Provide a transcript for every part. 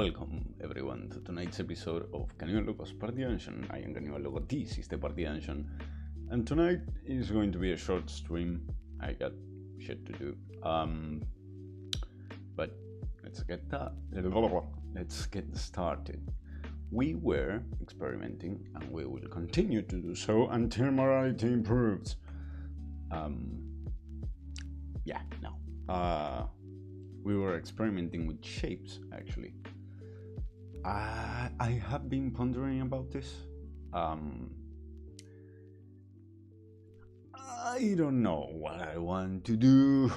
welcome everyone to tonight's episode of Canibal Locos Party Dungeon. I am Canibal Loco, this is the Party Dungeon, and tonight is going to be a short stream. I got shit to do. Um, but let's get that. Let's get started. We were experimenting, and we will continue to do so until morality improves. Um, yeah, no. Uh, we were experimenting with shapes actually. I, have been pondering about this. Um, I don't know what I want to do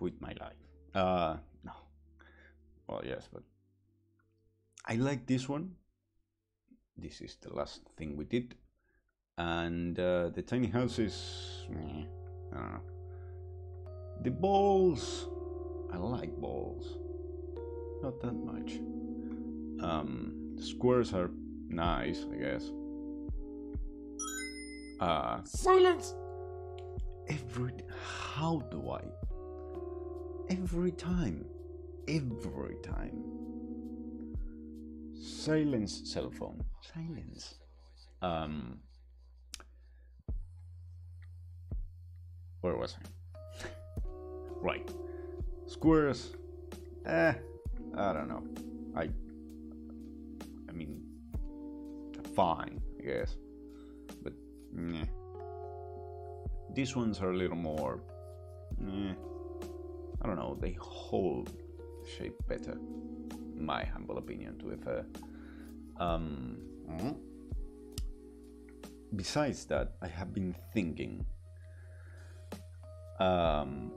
with my life. Uh, no. Well, yes, but I like this one. This is the last thing we did. And uh, the tiny house is. I don't know. The balls. I like balls. Not that much. Um, squares are nice, I guess. Uh, silence! Every. How do I? Every time. Every time. Silence cell phone. Silence. Um. Where was I? right. Squares. Eh. I don't know. I. I fine, I guess. But, meh. These ones are a little more. Eh. I don't know. They hold shape better. My humble opinion, to be fair. Um. Besides that, I have been thinking. Um,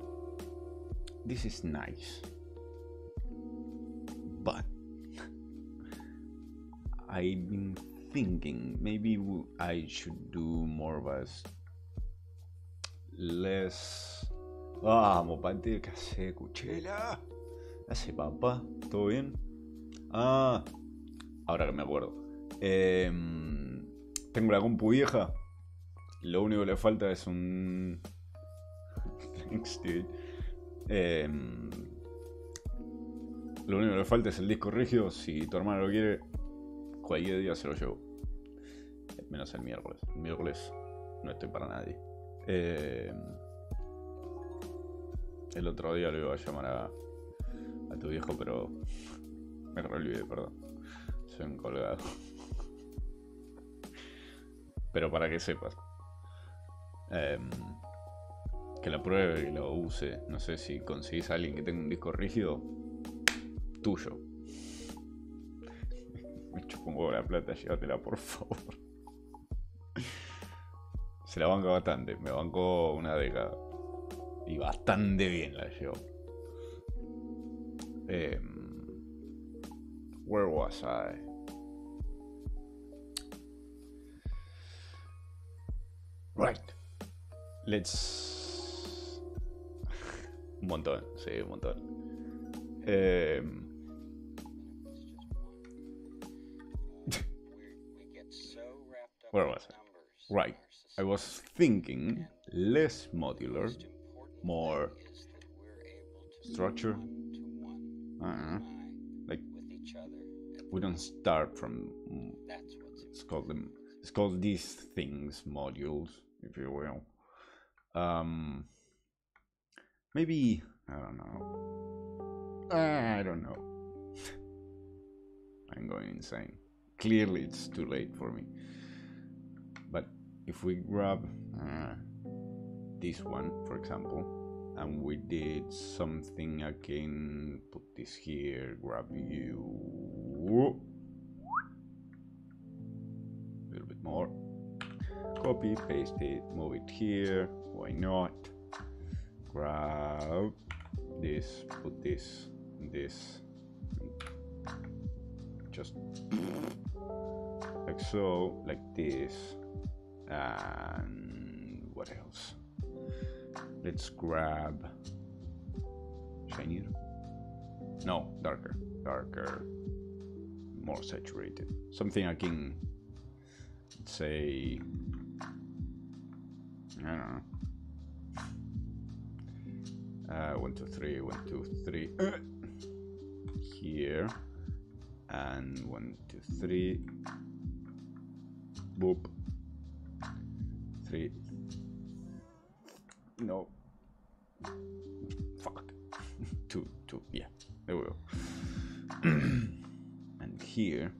this is nice, but I've been thinking maybe I should do more of a less. Vamos, parte que hace cuchela. Hace papá, ¿todo bien? Ah, ahora que me acuerdo. Em, tengo la compu vieja. Lo único que le falta es un. Thanks, dude. Em, lo único que le falta es el disco rígido. Si tu hermano lo quiere, cualquier día se lo llevo. Menos el miércoles. El miércoles no estoy para nadie. Em, el otro día lo iba a llamar a, a tu viejo, pero me olvidé, perdón. Soy un colgado. Pero para que sepas. Em, que lo pruebe y lo use. No sé si conseguís a alguien que tenga un disco rígido. Tuyo. Me chupo un la plata, llévatela por favor. Se la banca bastante. Me bancó una década. Y bastante bien la llevo. Em, where was I? Right. Let's. Un montón, sí, un montón. Em, Where was I? Right. I was thinking less modular, more structure. Uh, like we don't start from. It's called them. It's called these things modules, if you will. Um, maybe I don't know. I don't know. I'm going insane. Clearly, it's too late for me. If we grab uh, this one, for example, and we did something, again, put this here, grab you. A little bit more. Copy, paste it, move it here. Why not? Grab this, put this, this. Just like so, like this. And what else? Let's grab shinier. No, darker, darker, more saturated. Something I can say. I don't know. Uh, one, two, three, one, two, three. Here, and one, two, three. Boop. Three. No. Fuck. two, two. Yeah, there we go. and here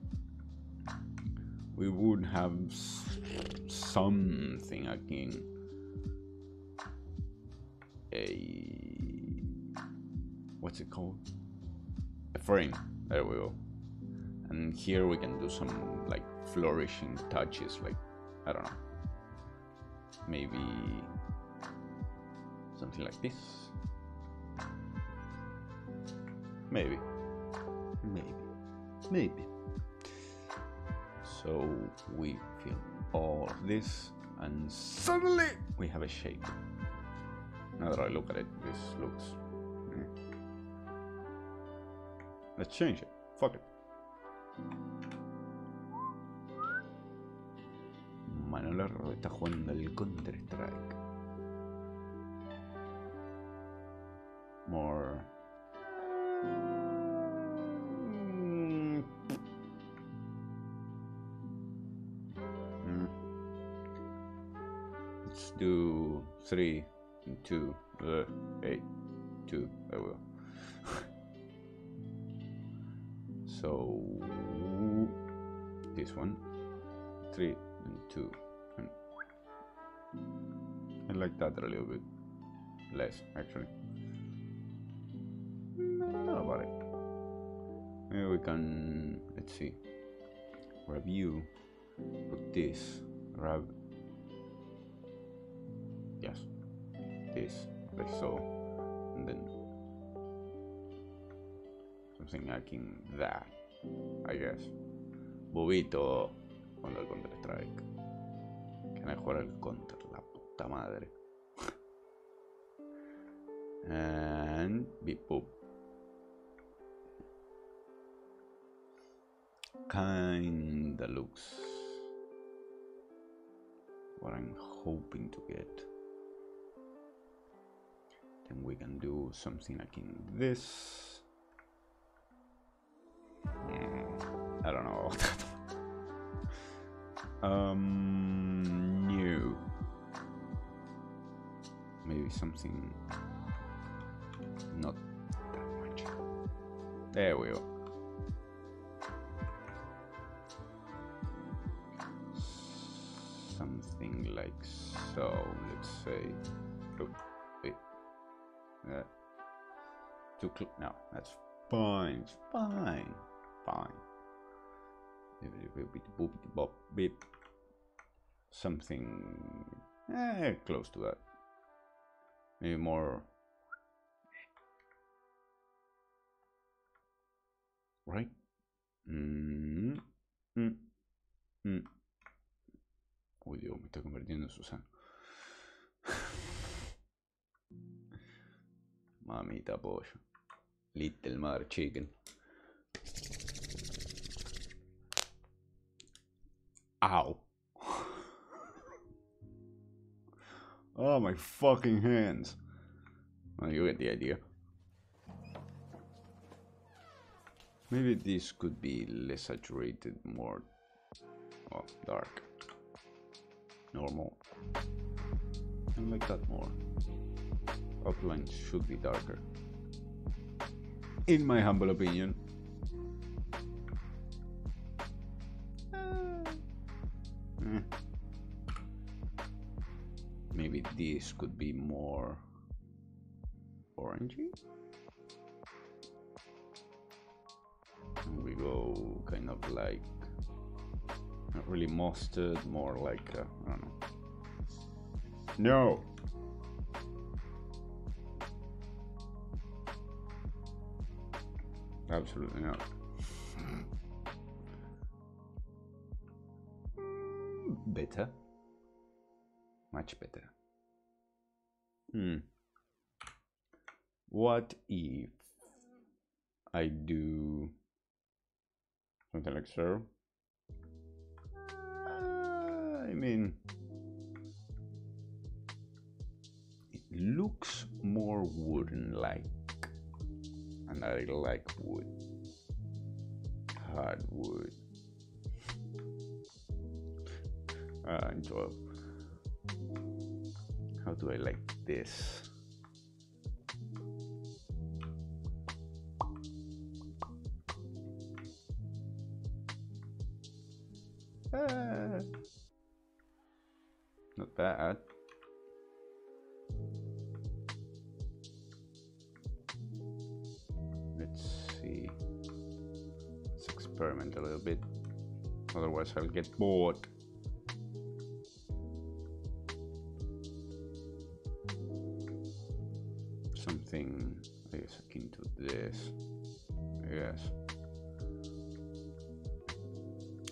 we would have something again. A what's it called? A frame. There we go. And here we can do some like flourishing touches, like I don't know, maybe something like this. Maybe, maybe, maybe. So we fill all of this, and suddenly we have a shape. Now that I look at it, this looks. eh. Let's change it. Fuck it. Manuel Arro está jugando el Counter Strike. More. Mm. Let's do three and two, uh, eight, two. We go. so this one, three and two, and I like that a little bit less actually. Not about it. Maybe we can let's see. Review. Put this. Grab. Yes. This. Like so. And then something like in that. I guess. Bobito cuando el Counter Strike. Que mejor el Counter, la puta madre. And beep boop. Kinda looks what I'm hoping to get. Then we can do something like in this. Mm, I don't know. Um, new. Maybe something not that much. There we go. Something like so. Let's say. Oh, wait. Uh, too close. No, that's fine. It's fine. Fine. Something eh, close to that. Maybe more. Right? Mm, mm, mm. Uy, Dios, me estoy convirtiendo en Susana. Mamita pollo. Little mother chicken. Ow. oh, my fucking hands. Well, you get the idea. Maybe this could be less saturated, more dark. Normal. I like that more. Outlines should be darker. In my humble opinion. Could be more orangey. And we go kind of like not really mustard, more like uh, I don't know. No. Absolutely not. better. Much better. Hmm. What if I do something like so? Uh, I mean, it looks more wooden like, and I like wood. hardwood. Uh, 12. How do I like this? Ah. Not bad. Let's see. Let's experiment a little bit. Otherwise, I'll get bored.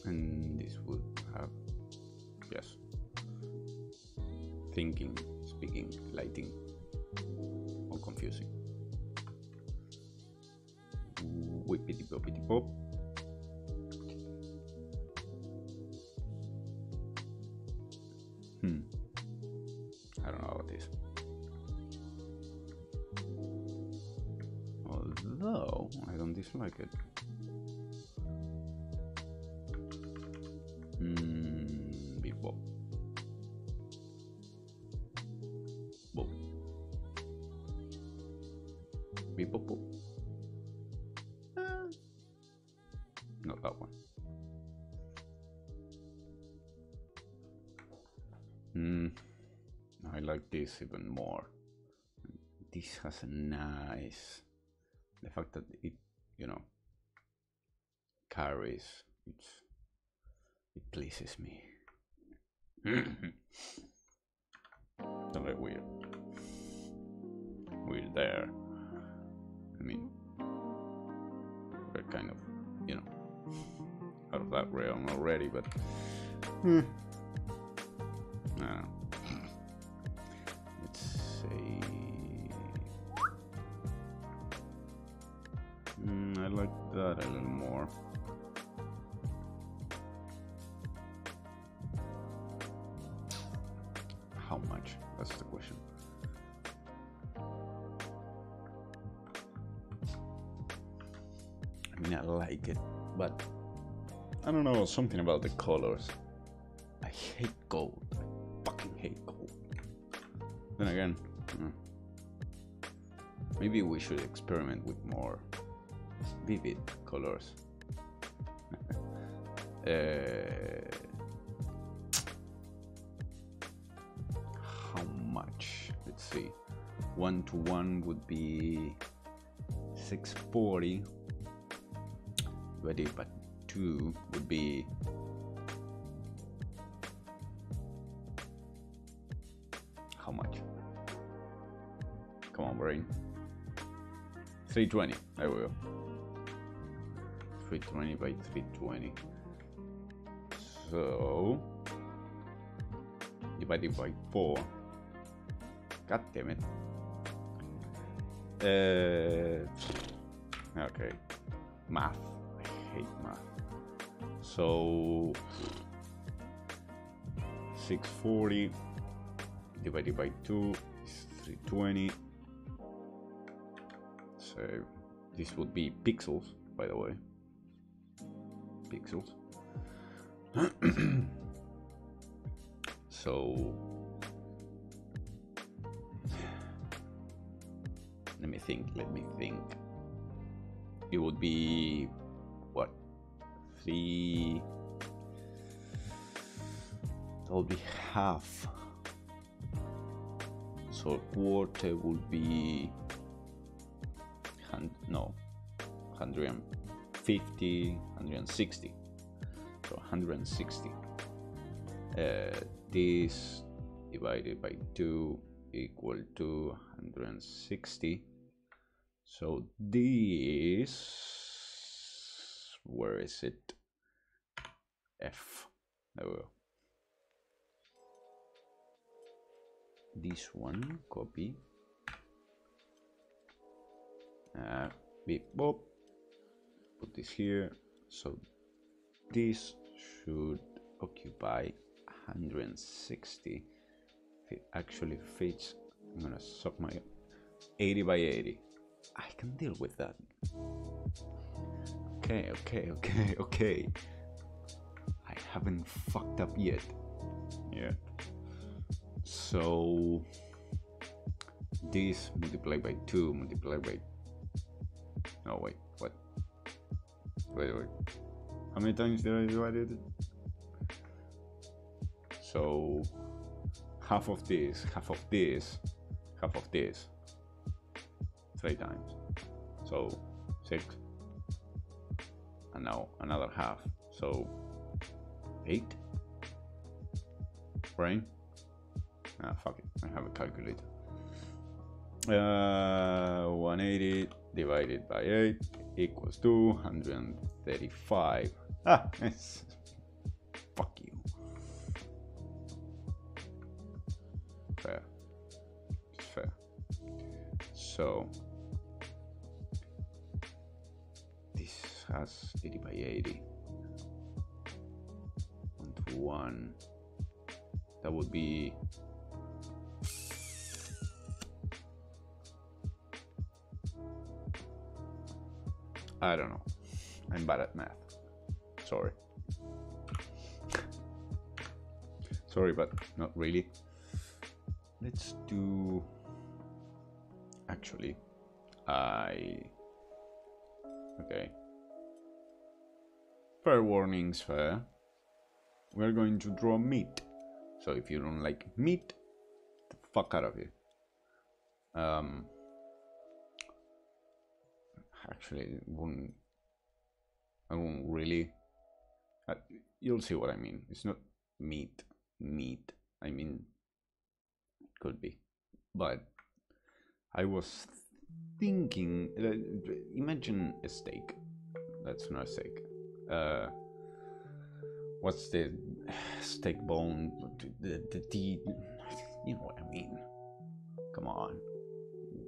And this would have, yes, thinking, speaking, lighting, all confusing. Whippity poppity pop. Hmm. I don't know about this. Although I don't dislike it. Bop bop. Uh, not that one. Hmm. I like this even more. This has a nice. The fact that it, you know, carries. It's. It pleases me. but. Hmm. I. Let's say. Mm, I like that a little more. How much? That's the question. I mean, I like it, but I don't know, something about the colors. I hate gold. I fucking hate gold. Then again, mm, maybe we should experiment with more vivid colors. uh, how much? Let's see. One to one would be 640 divided by two would be how much? Come on, brain. 320. There we go. 320 by 320. So divided by 4. God damn it. Uh, okay. Math. I hate math. So 640 divided by 2 is 320. So this would be pixels, by the way. Pixels. so let me think, let me think. It would be? Three that would be half. So quarter would be no 150 160 so 160 uh, this divided by 2 equal to 160 so this where is it? F. There we go. This one copy. Uh, beep bop put this here. So this should occupy 160 if it actually fits i'm gonna suck my 80 by 80 i can deal with that okay, okay, okay, okay. I haven't fucked up yet. Yeah. So this multiplied by 2 multiplied by no wait what wait wait how many times did I divide it so half of this half of this half of this three times so six and now another half. So eight? Right ah fuck it. I have a calculator. Uh, 180 divided by 8 equals 235 ah it's fuck you. Fair. Fair. So has 80 by 80 one to one that would be I don't know. I'm bad at math. Sorry. Sorry, but not really. Let's do. Actually, I. Okay. Fair warnings, fair. We're going to draw meat. So if you don't like meat, the fuck out of here. Um, actually won't I won't really uh, you'll see what I mean it's not meat meat I mean could be but I was thinking uh, imagine a steak that's not a steak uh what's the steak bone the the, the you know what I mean come on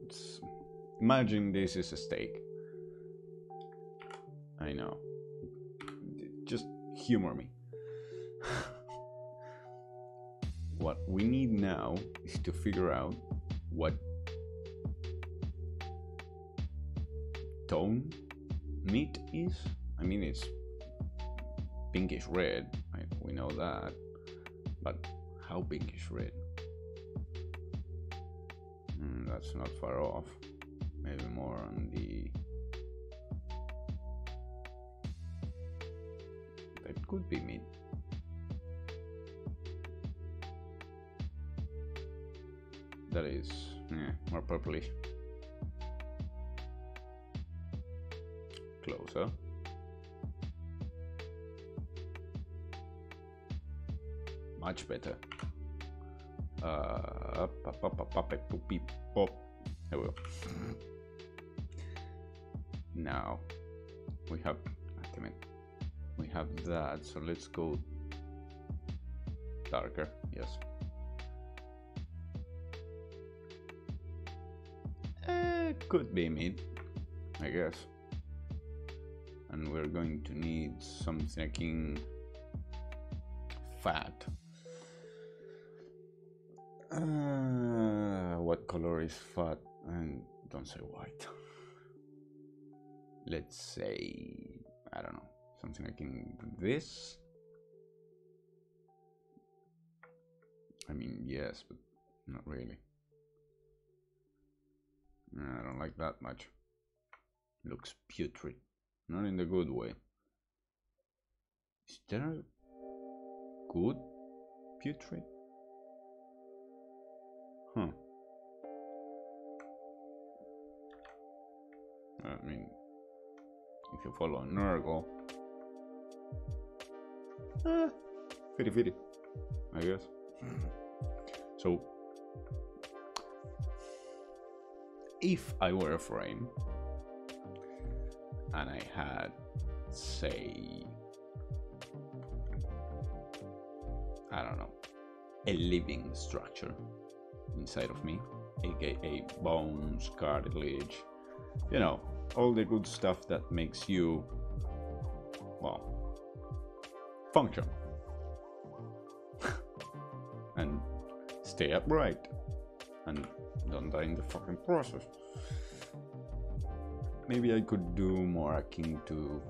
it's, imagine this is a steak I know. Just humor me. what we need now is to figure out what tone meat is. I mean, it's pinkish red, I, we know that, but how pinkish red? Mm, that's not far off. Maybe more on the That could be meat. That is yeah, more purplish. Closer. Much better. Uh. There we go. Now we have we have that so let's go darker yes eh, could be mid I guess and we're going to need something fat uh, what color is fat and don't say white. Let's say I don't know something like in this. I mean yes but not really. I don't like that much. Looks putrid. Not in the good way. Is there good putrid huh. I mean if you follow Nurgle. Eh, 50 50, I guess. So, if I were a frame and I had, say, I don't know, a living structure inside of me, aka bones, cartilage, you know, all the good stuff that makes you, well, function. and stay upright. And don't die in the fucking process. maybe I could do more akin to.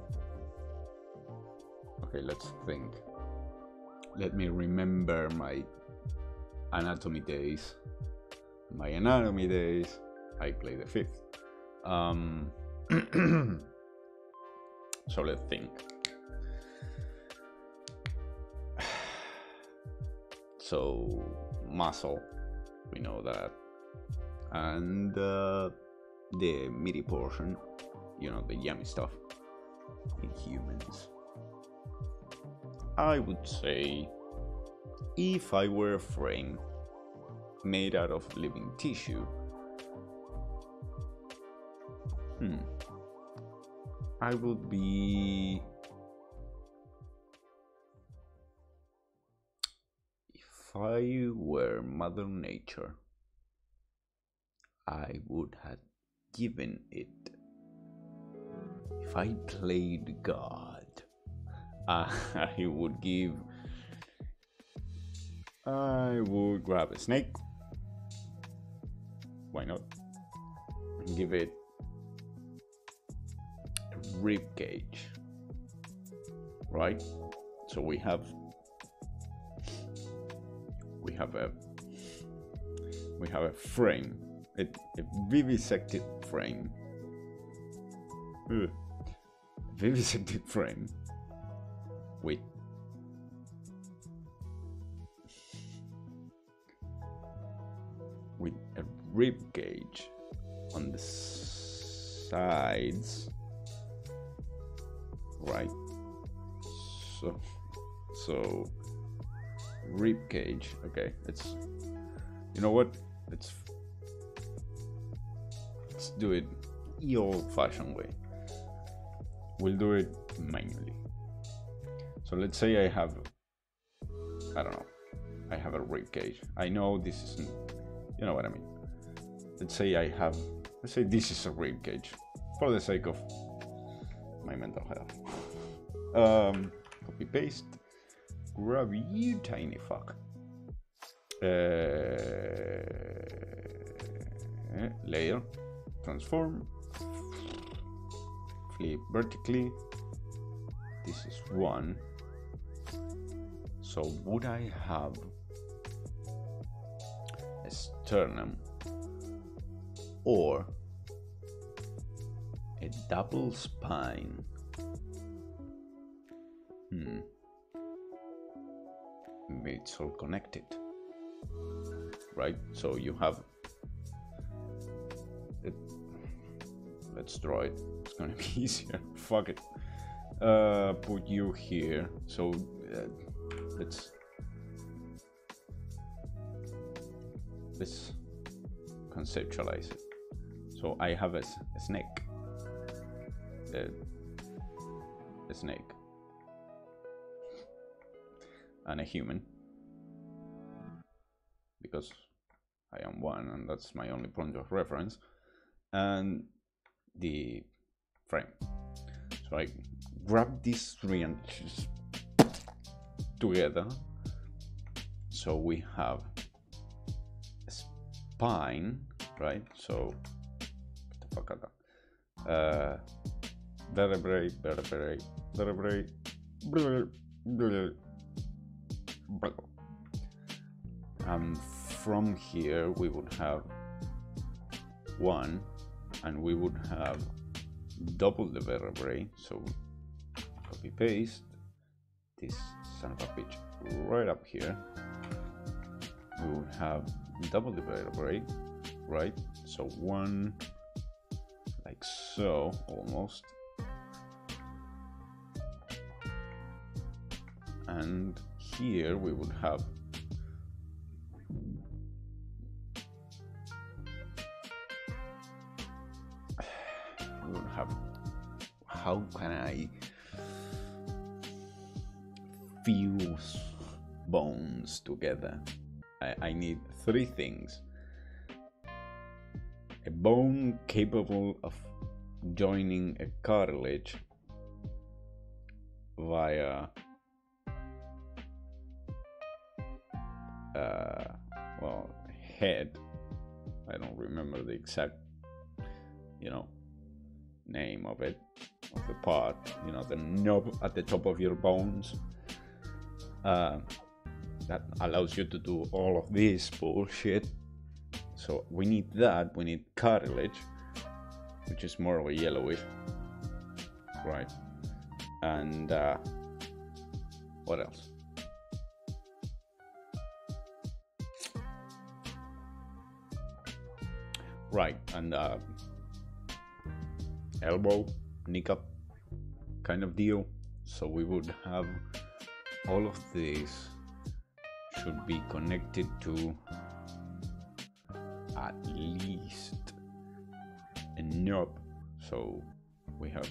Okay, let's think. Let me remember my anatomy days. My anatomy days. I play the fifth. Um, so let's think. So muscle, we know that, and uh, the meaty portion, you know, the yummy stuff in humans. I would say if I were a frame made out of living tissue, hmm, I would be. If I were Mother Nature, I would have given it. If I played God, I would give. I would grab a snake. Why not? And give it a rib cage. Right? So we have we have a we have a frame, a, a vivisected frame. Ugh. Vivisected frame with with a rib cage on the sides. Right. So so rib cage. Okay it's you know what? Let's let's do it the old fashioned way. We'll do it manually. So let's say i have i don't know i have a rib cage. I know this isn't you know what i mean? Let's say i have let's say this is a rib cage for the sake of my mental health. Um copy paste grab you tiny fuck. Uh, layer transform flip vertically. This is one. So would i have sternum or a double spine. Hmm. It's all connected. Right? So you have it. Let's draw it. It's gonna be easier. Fuck it. Uh put you here. So uh, let's let's conceptualize. It so i have a snake. A, a snake. And a human. Because I am one and that's my only point of reference. And the frame. So I grab these three and just together. So we have a spine right? So uh, vertebrae vertebrae vertebrae and from here we would have one and we would have double the vertebrae. So copy paste this son of a bitch right up here we would have double the vertebrae right? So one like so almost. And here we would have we would have how can I fuse bones together I, I need three things a bone capable of joining a cartilage via uh, well head i don't remember the exact you know name of it, of the part, you know, the knob at the top of your bones. Uh, that allows you to do all of this bullshit. So we need that. We need cartilage, which is more of a yellowish, right? And uh, what else? Right, and uh, elbow, kneecap kind of deal. So we would have all of these should be connected to at least a knob. So we have,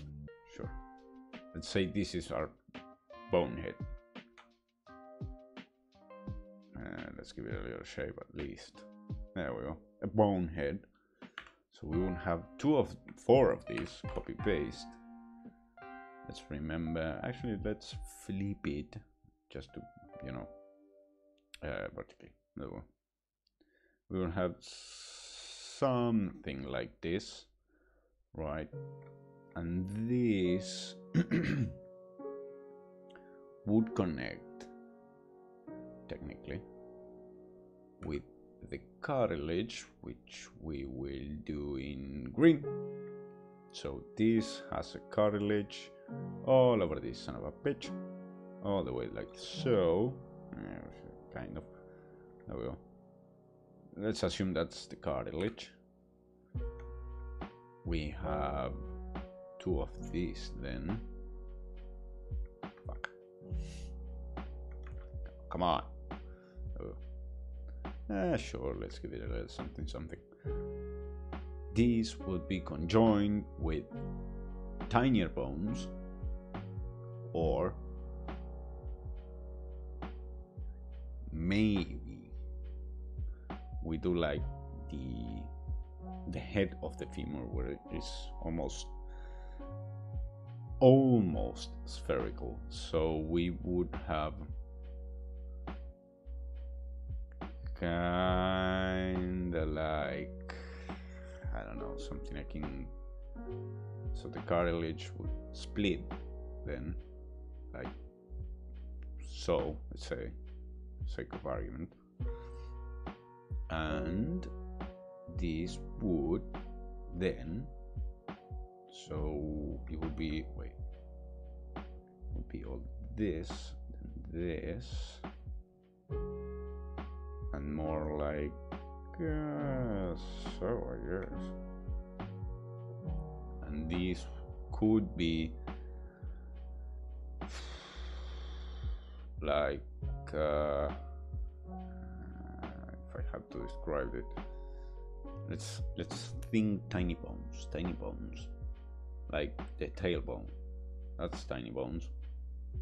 sure, let's say this is our bonehead. Uh, let's give it a little shape at least. There we go, a bonehead. So we won't have two of four of these copy paste. Let's remember, actually let's flip it just to, you know, uh, vertically. No. We will have something like this, right? And this would connect technically with the cartilage which we will do in green so this has a cartilage all over this son of a bitch all the way like so kind of there we go let's assume that's the cartilage. We have two of these then. Fuck. come on. Eh, sure, let's give it a little something something. These would be conjoined with tinier bones or maybe we do like the the head of the femur where it is almost almost spherical. So we would have kinda like I don't know something I can so the cartilage would split then like so let's say sake of argument. And this would then so it would be wait would be all this this and more like uh, so I guess. And this could be like uh, if I have to describe it let's let's think tiny bones tiny bones like the tailbone that's tiny bones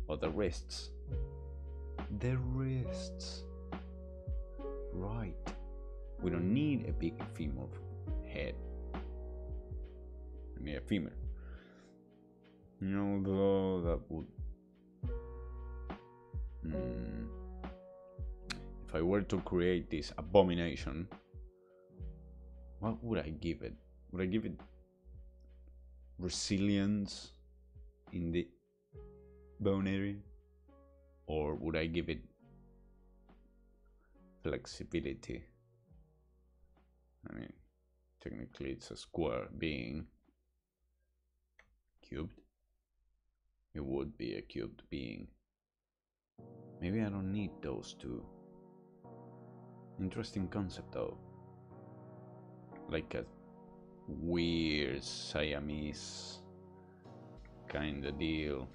or the wrists the wrists right. We don't need a big femur head. We need a femur. You know, Although that would. Hmm, if I were to create this abomination, what would I give it? Would I give it resilience in the bone area? Or would I give it flexibility. I mean, technically it's a square being cubed. It would be a cubed being. Maybe I don't need those two. Interesting concept though. Like a weird Siamese kind of deal.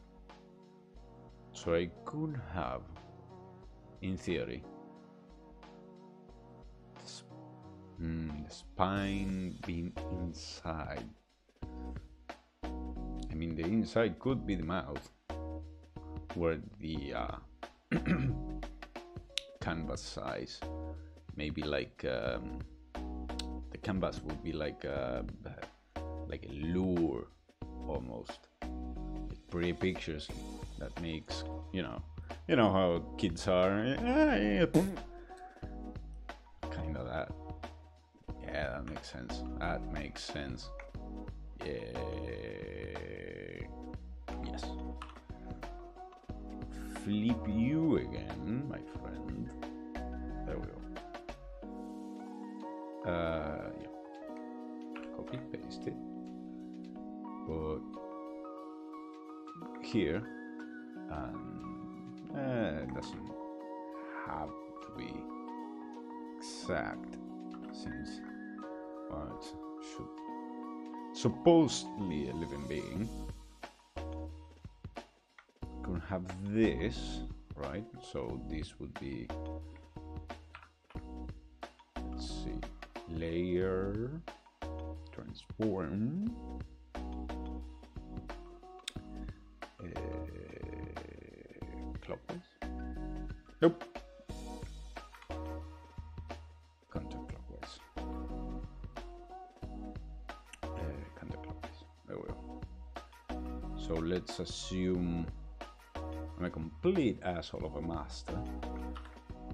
So I could have, in theory, Mm, the spine being inside. I mean, the inside could be the mouth, where the uh, canvas size, maybe like um, the canvas would be like a, like a lure almost. Like pretty pictures that makes you know, you know how kids are. kind of that. Yeah, that makes sense. That makes sense. Uh, Flip you again, my friend. There we go. Uh, yeah. Copy, paste it. Put here, and uh, it doesn't have to be exact since well, it should supposedly a living being have this right? So this would be let's see layer transform uh, clockwise. Nope. Uh, there we go. So let's assume I'm a complete asshole of a master.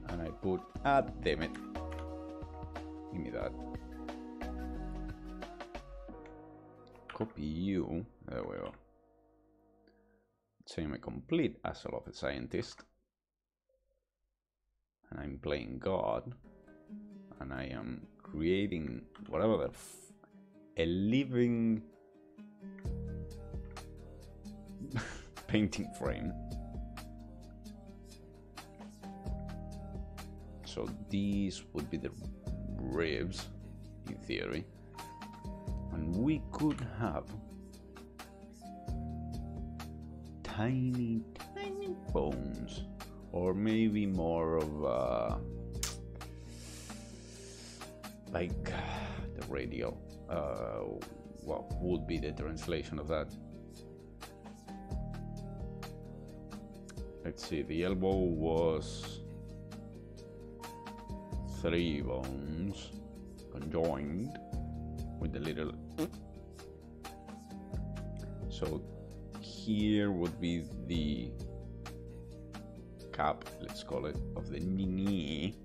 And I put ah damn it. Give me that. Copy you. There we go say I'm a complete asshole of a scientist. And I'm playing God. And I am creating whatever the a living painting frame. So these would be the ribs in theory, and we could have tiny, tiny bones, or maybe more of uh, like the radio Uh, what would be the translation of that? Let's see, the elbow was three bones conjoined with the little. So here would be the cap, let's call it, of the knee.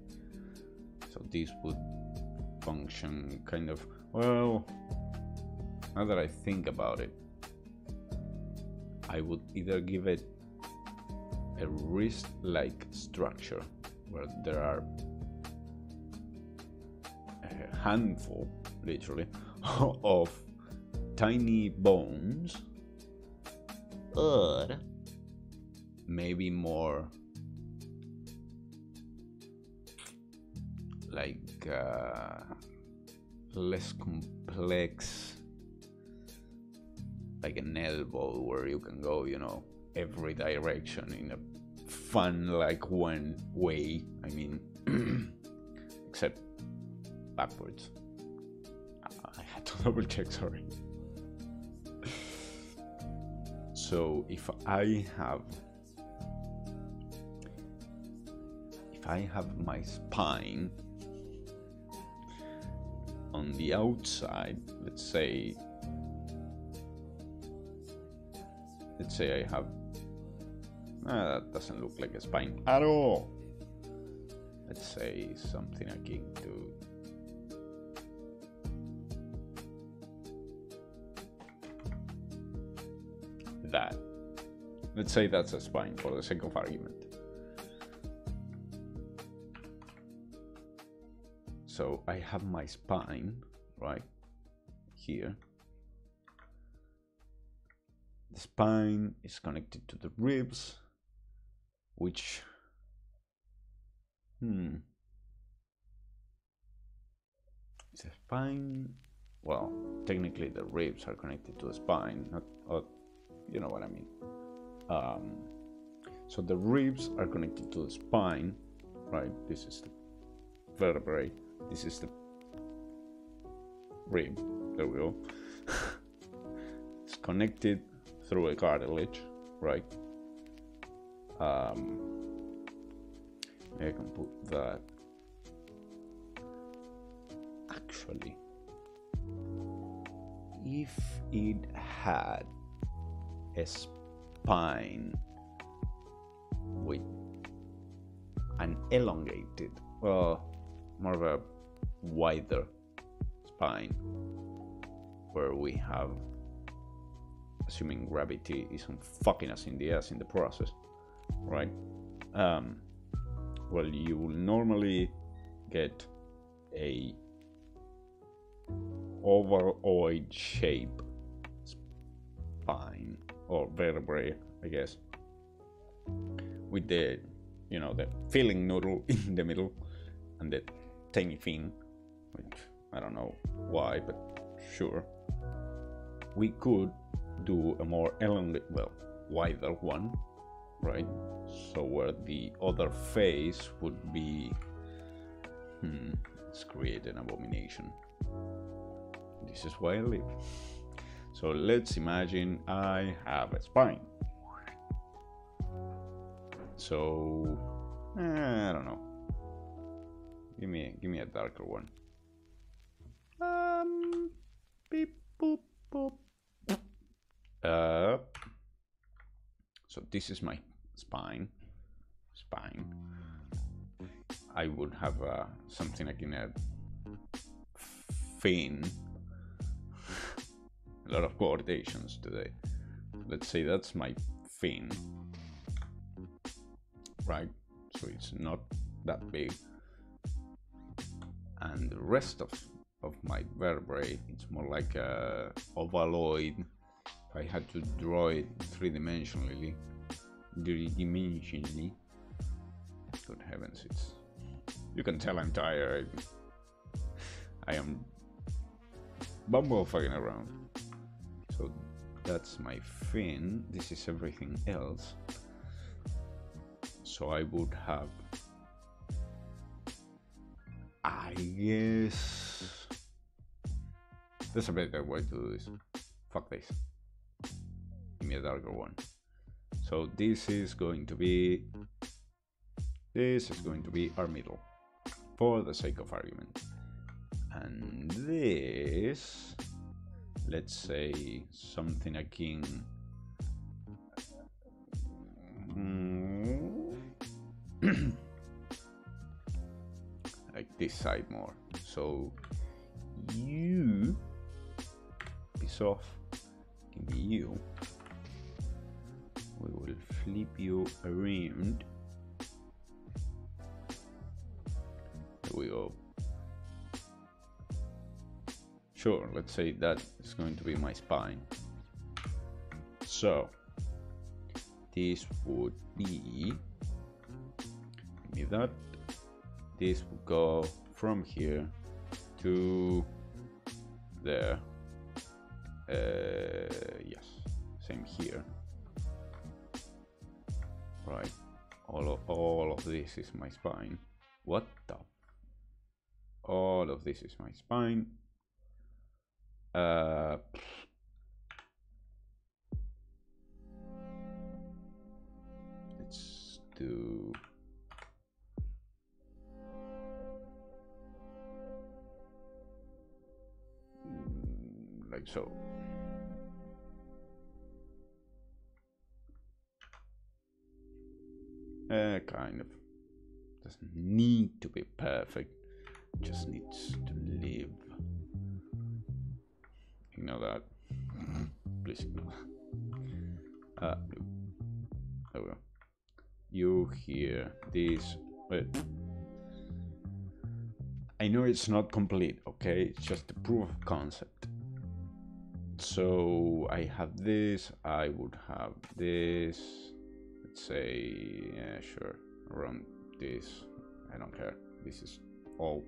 So this would function kind of well. Now that I think about it, I would either give it a wrist like structure where there are handful, literally, of tiny bones, or maybe more like uh, less complex, like an elbow where you can go, you know, every direction in a fun like one way. I mean backwards uh, i had to double check sorry so if i have if i have my spine on the outside let's say let's say i have that doesn't look like a spine at all. Let's say something akin to Let's say that's a spine for the sake of argument. So I have my spine right here. The spine is connected to the ribs which hmm the spine well technically the ribs are connected to the spine not or, you know what i mean um, so the ribs are connected to the spine right? This is the vertebrae. This is the rib there we go it's connected through a cartilage right? Um, I can put that actually if it had a spine with an elongated well more of a wider spine where we have assuming gravity isn't fucking us in the ass in the process, right? Um, well, you will normally get a ovoid shape or vertebrae, I guess, with the you know the filling noodle in the middle and the tiny fin, which I don't know why, but sure. We could do a more elongated, well, wider one, right? So where the other face would be, hmm, let's create an abomination. This is why I live. So let's imagine I have a spine. So eh, I don't know. Give me give me a darker one. Um, beep boop boop. Uh, so this is my spine. Spine. I would have uh, something like in a fin. A lot of coordinations today. Let's say that's my fin. Right? So it's not that big. And the rest of, of my vertebrae, it's more like a ovaloid If I had to draw it three-dimensionally, three-dimensionally. Good heavens, it's... You can tell I'm tired. I am bumble fucking around. That's my fin. This is everything else. So I would have... I guess... There's a better way to do this. Mm. Fuck this give me a darker one so this is going to be mm. this is going to be our middle for the sake of argument and this let's say something akin like this side more. So you piece off. Can be you we will flip you around. There we go sure let's say that is going to be my spine. So this would be give me that. This would go from here to there. Uh, yes same here. Right all of, all of this is my spine. What the? All of this is my spine uh, let's do like so Uh, kind of. Doesn't need to be perfect. Just needs to live. Ignore that. Please ignore that. Uh, there we go. You hear this. Wait. I know it's not complete, okay? It's just a proof of concept. So I have this, I would have this let's say yeah sure run this I don't care this is all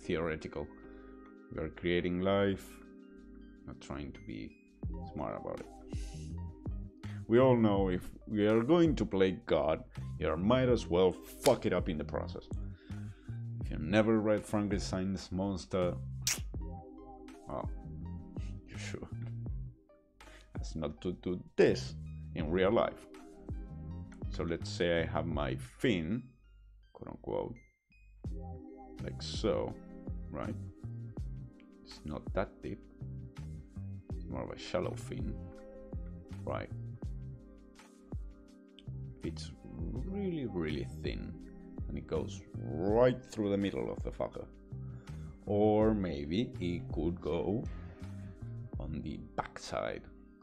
theoretical we are creating life not trying to be smart about it we all know if we are going to play God you might as well fuck it up in the process if you never read Frankenstein's monster well you should that's not to do this in real life so let's say I have my fin, quote unquote, like so, right? It's not that deep. More of a shallow fin, right? It's really, really thin and it goes right through the middle of the fucker. Or maybe it could go on on the backside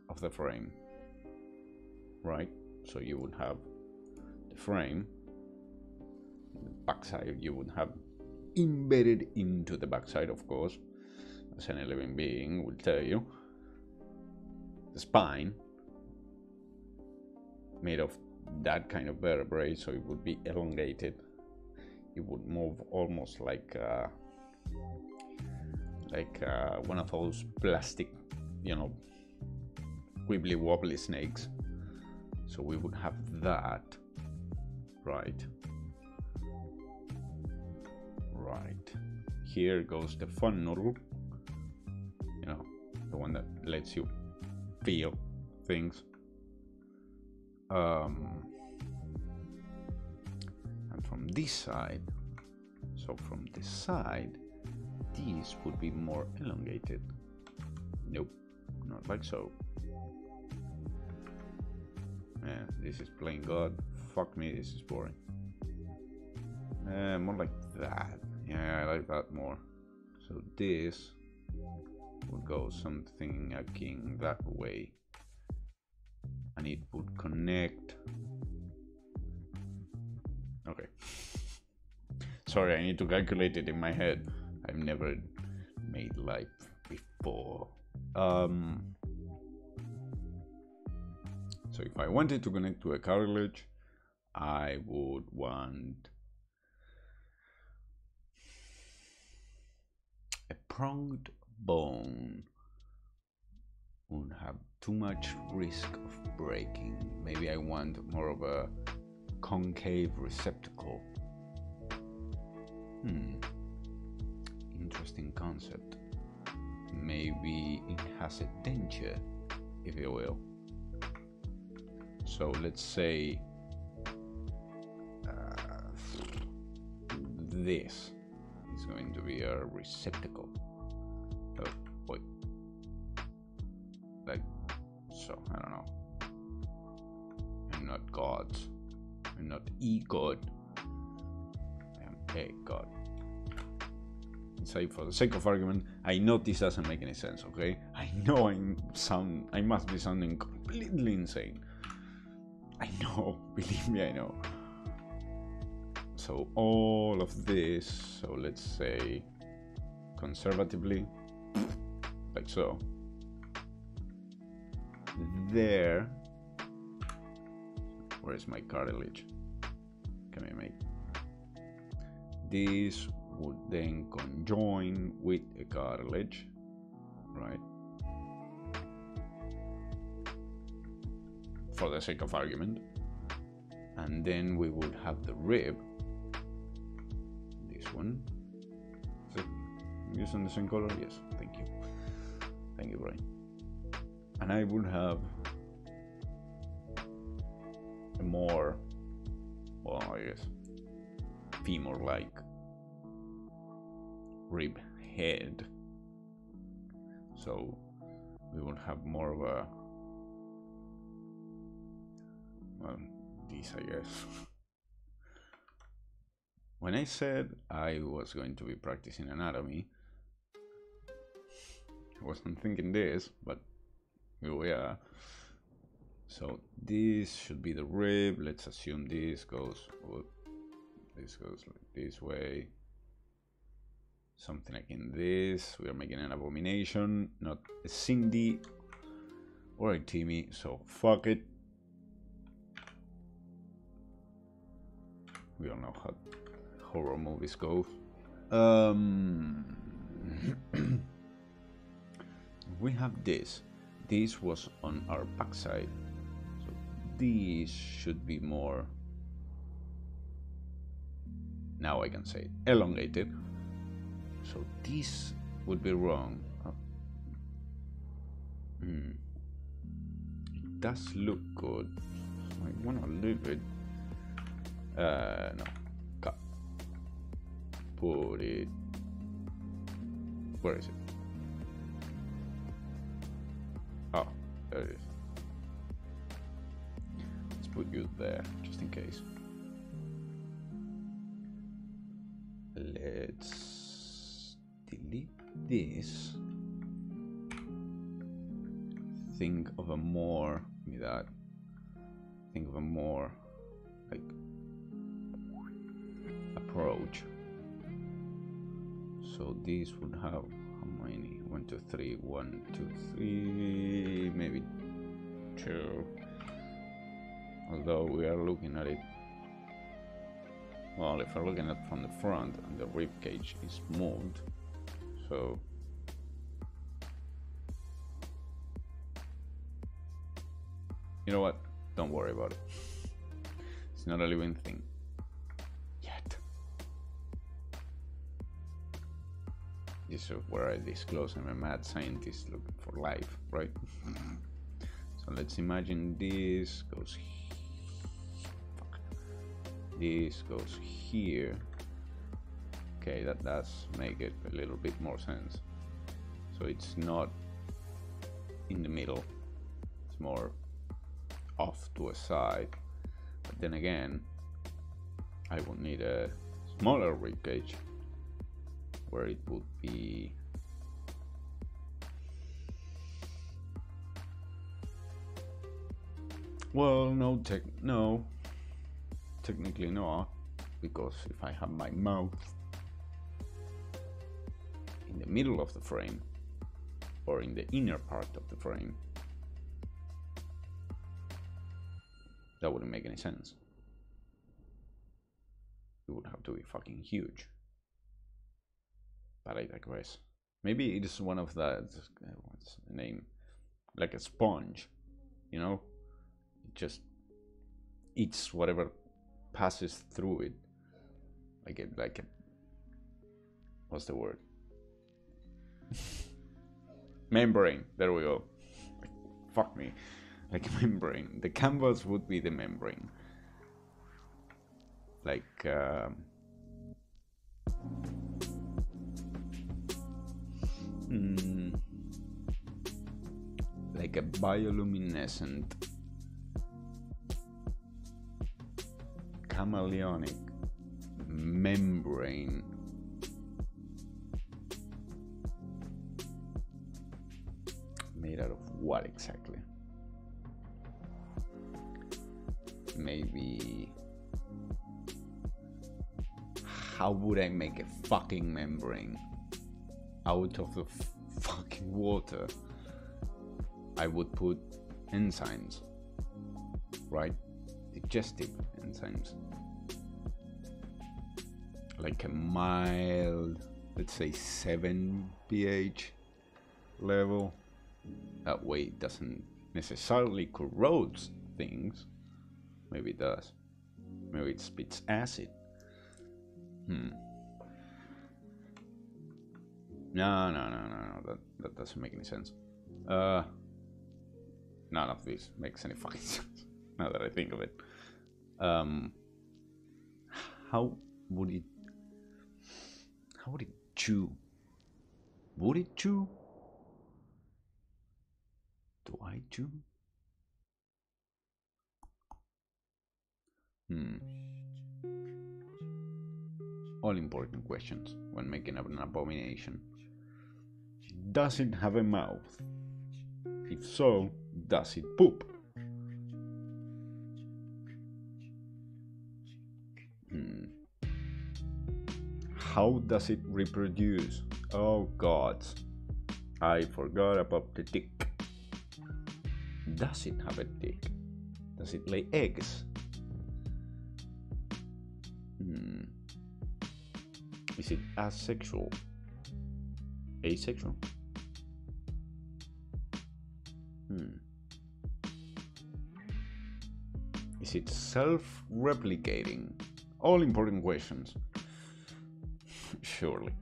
of the frame, right? So you would have the frame, the backside you would have embedded into the backside, of course, as any living being will tell you. Spine made of that kind of vertebrae, so it would be elongated. It would move almost like uh, like uh, one of those plastic, you know, wibbly wobbly snakes. So we would have that, right? Right. Here goes the fun noodle. You know, the one that lets you feel things. Um, and from this side, so from this side, these would be more elongated. Nope, not like so. Yeah, this is plain God. Fuck me, this is boring. Uh, more like that. Yeah, I like that more. So this would go something akin that way. And it would connect. Okay. Sorry, I need to calculate it in my head. I've never made life before. Um, so if I wanted to connect to a cartilage, I would want a pronged bone would have too much risk of breaking. Maybe I want more of a concave receptacle. Hmm interesting concept. Maybe it has a denture, if you will. So let's say uh, this is going to be a receptacle. So, I don't know. I'm not God. I'm not e God. I am a God say for the sake of argument, I know this doesn't make any sense, okay? I know I'm sound I must be sounding completely insane. I know, believe me, I know. So all of this, so let's say conservatively, like so. There, where is my cartilage? Can I make this would then conjoin with a cartilage, right? For the sake of argument. And then we would have the rib, this one. Using the same color? Yes, thank you. Thank you, Brian. And I would have a more, well, I guess, femur like rib head. So we will have more of a well, this I guess. when I said I was going to be practicing anatomy, I wasn't thinking this, but here we are. So this should be the rib. Let's assume this goes. this goes like this way something like in this. We are making an abomination, not a Cindy or a Timmy, so fuck it. We all know how horror movies go. Um, we have this. This was on our backside. So this should be more, now I can say elongated. So this would be wrong. Oh. Hmm. It does look good. I want to leave it. Uh, no. Cut. Put it. Where is it? Let's put you there, just in case. Let's delete this. Think of a more me that. Think of a more like approach. So this would have how many one two three one two three maybe two. Although we are looking at it well if we're looking at from the front and the rib cage is moved so you know what? Don't worry about it. It's not a living thing this is where I disclose I'm a mad scientist looking for life right? Mm-hmm. So let's imagine this goes this goes here. Okay that does make it a little bit more sense. So it's not in the middle. It's more off to a side. But then again I would need a smaller rib cage where it would be well no tech no. Technically not because if I have my mouth in the middle of the frame or in the inner part of the frame that wouldn't make any sense. It would have to be fucking huge but I digress maybe it is one of the what's the name? Like a sponge you know? It just eats whatever passes through it. Like a like a what's the word? Membrane. There we go. Like, fuck me. Like membrane. The canvas would be the membrane. Like um, mm, like a bioluminescent chameleonic membrane. Made out of what exactly? Maybe how would I make a fucking membrane out of the fucking water? I would put enzymes, right? Digestive enzymes. Like a mild, let's say 7 pH level. That way it doesn't necessarily corrode things. Maybe it does. Maybe it spits acid. Hmm. No, no, no, no, no. That that doesn't make any sense. Uh, none of this makes any fucking sense. Now that I think of it. Um, how would it? How would it chew? Would it chew? Do I chew? Hmm all important questions when making an abomination. Does it have a mouth? If so, does it poop? Hmm. How does it reproduce? Oh god, I forgot about the dick. Does it have a dick? Does it lay eggs? Hmm. Is it asexual? Asexual? Hmm. Is it self replicating? All important questions. Surely.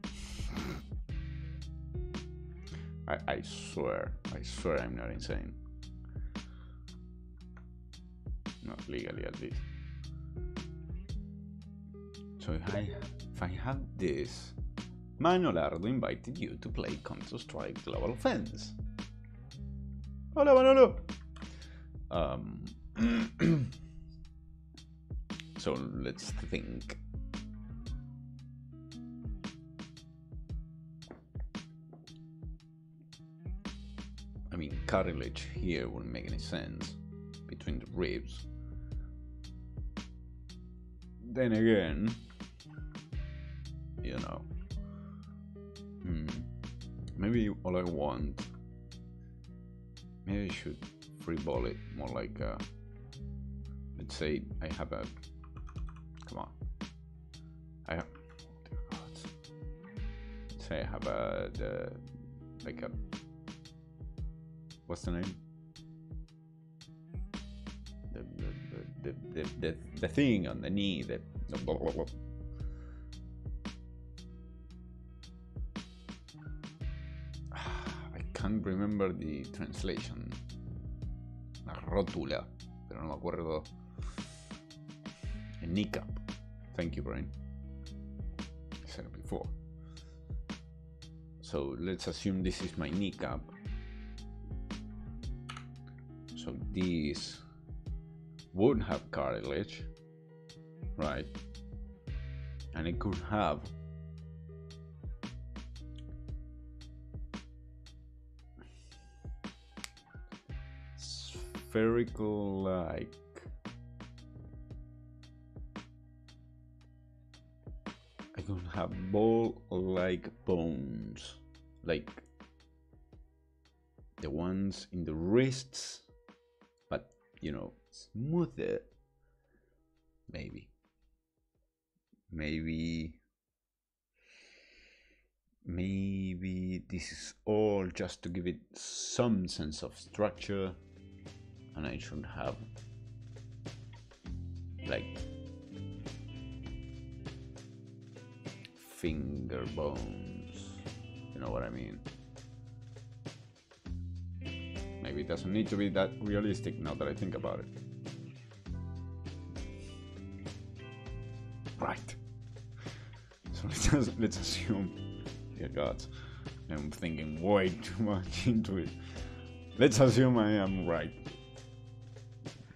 I, I swear, I swear I'm not insane. Not legally at least. So if I if I have this, Manolardo invited you to play Counter Strike Global Offense. Hola Manolo! Um, so let's think. I mean, cartilage here wouldn't make any sense between the ribs. Then again, you know, hmm, maybe all I want, maybe I should freeball it more like, uh, let's say I have a, come on, I have, oh say I have a, the, like a, what's the name? The, the, the, the, the, the thing on the knee that blah, blah, blah. Can't remember the translation. La rótula, pero no me acuerdo. A kneecap. Thank you, Brain. I said it before. So let's assume this is my kneecap. So this would have cartilage, right? And it could have spherical like I don't have ball like bones. Like the ones in the wrists but you know smoother. Maybe. Maybe maybe this is all just to give it some sense of structure and I shouldn't have like finger bones. You know what I mean? Maybe it doesn't need to be that realistic now that I think about it. Right. So let's, let's assume dear god I'm thinking way too much into it. Let's assume I am right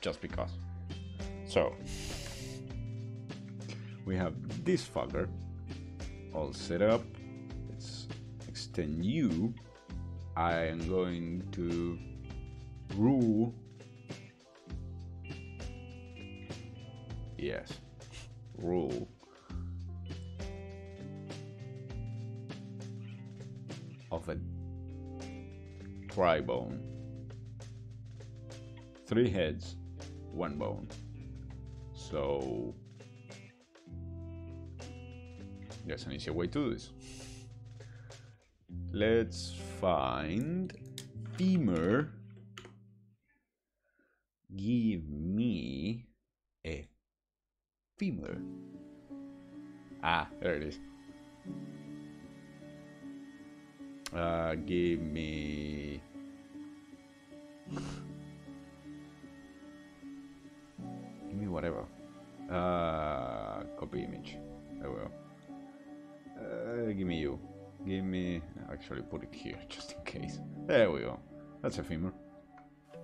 just because. So we have this fucker all set up. Let's extend you. I am going to rule. Yes, rule of a tribone. Three heads, one bone. So there's an easier way to do this. Let's find femur. Give me a femur. Ah, there it is. Uh, give me whatever. Uh, copy image. There we go. Uh, give me you. Give me. Actually, put it here just in case. There we go. That's a femur.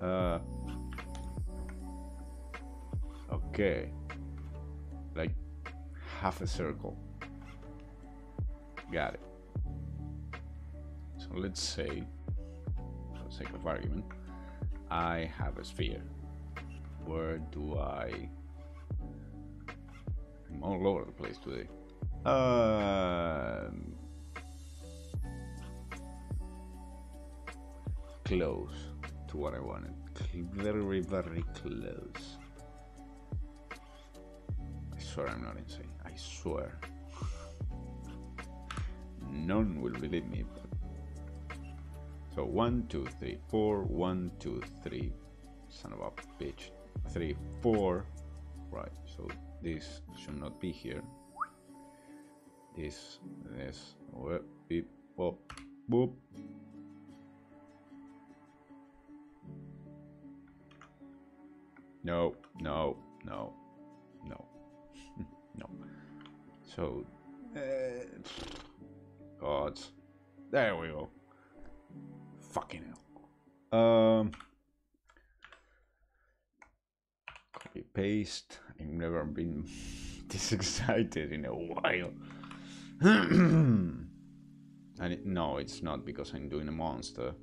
Uh. Okay. Like half a circle. Got it. So let's say, for the sake of argument, I have a sphere where do I? I'm all over the place today. Um, close to what I wanted. Very, very close. I swear I'm not insane. I swear. None will believe me. But... So one, two, three, four. One, two, three. Son of a bitch three, four. Right, so this should not be here. This, this, beep, pop, boop. No, no, no, no, no. So, uh, gods, there we go. Fucking hell. Um. copy paste. I've never been this excited in a while. and it, no, it's not because I'm doing a monster.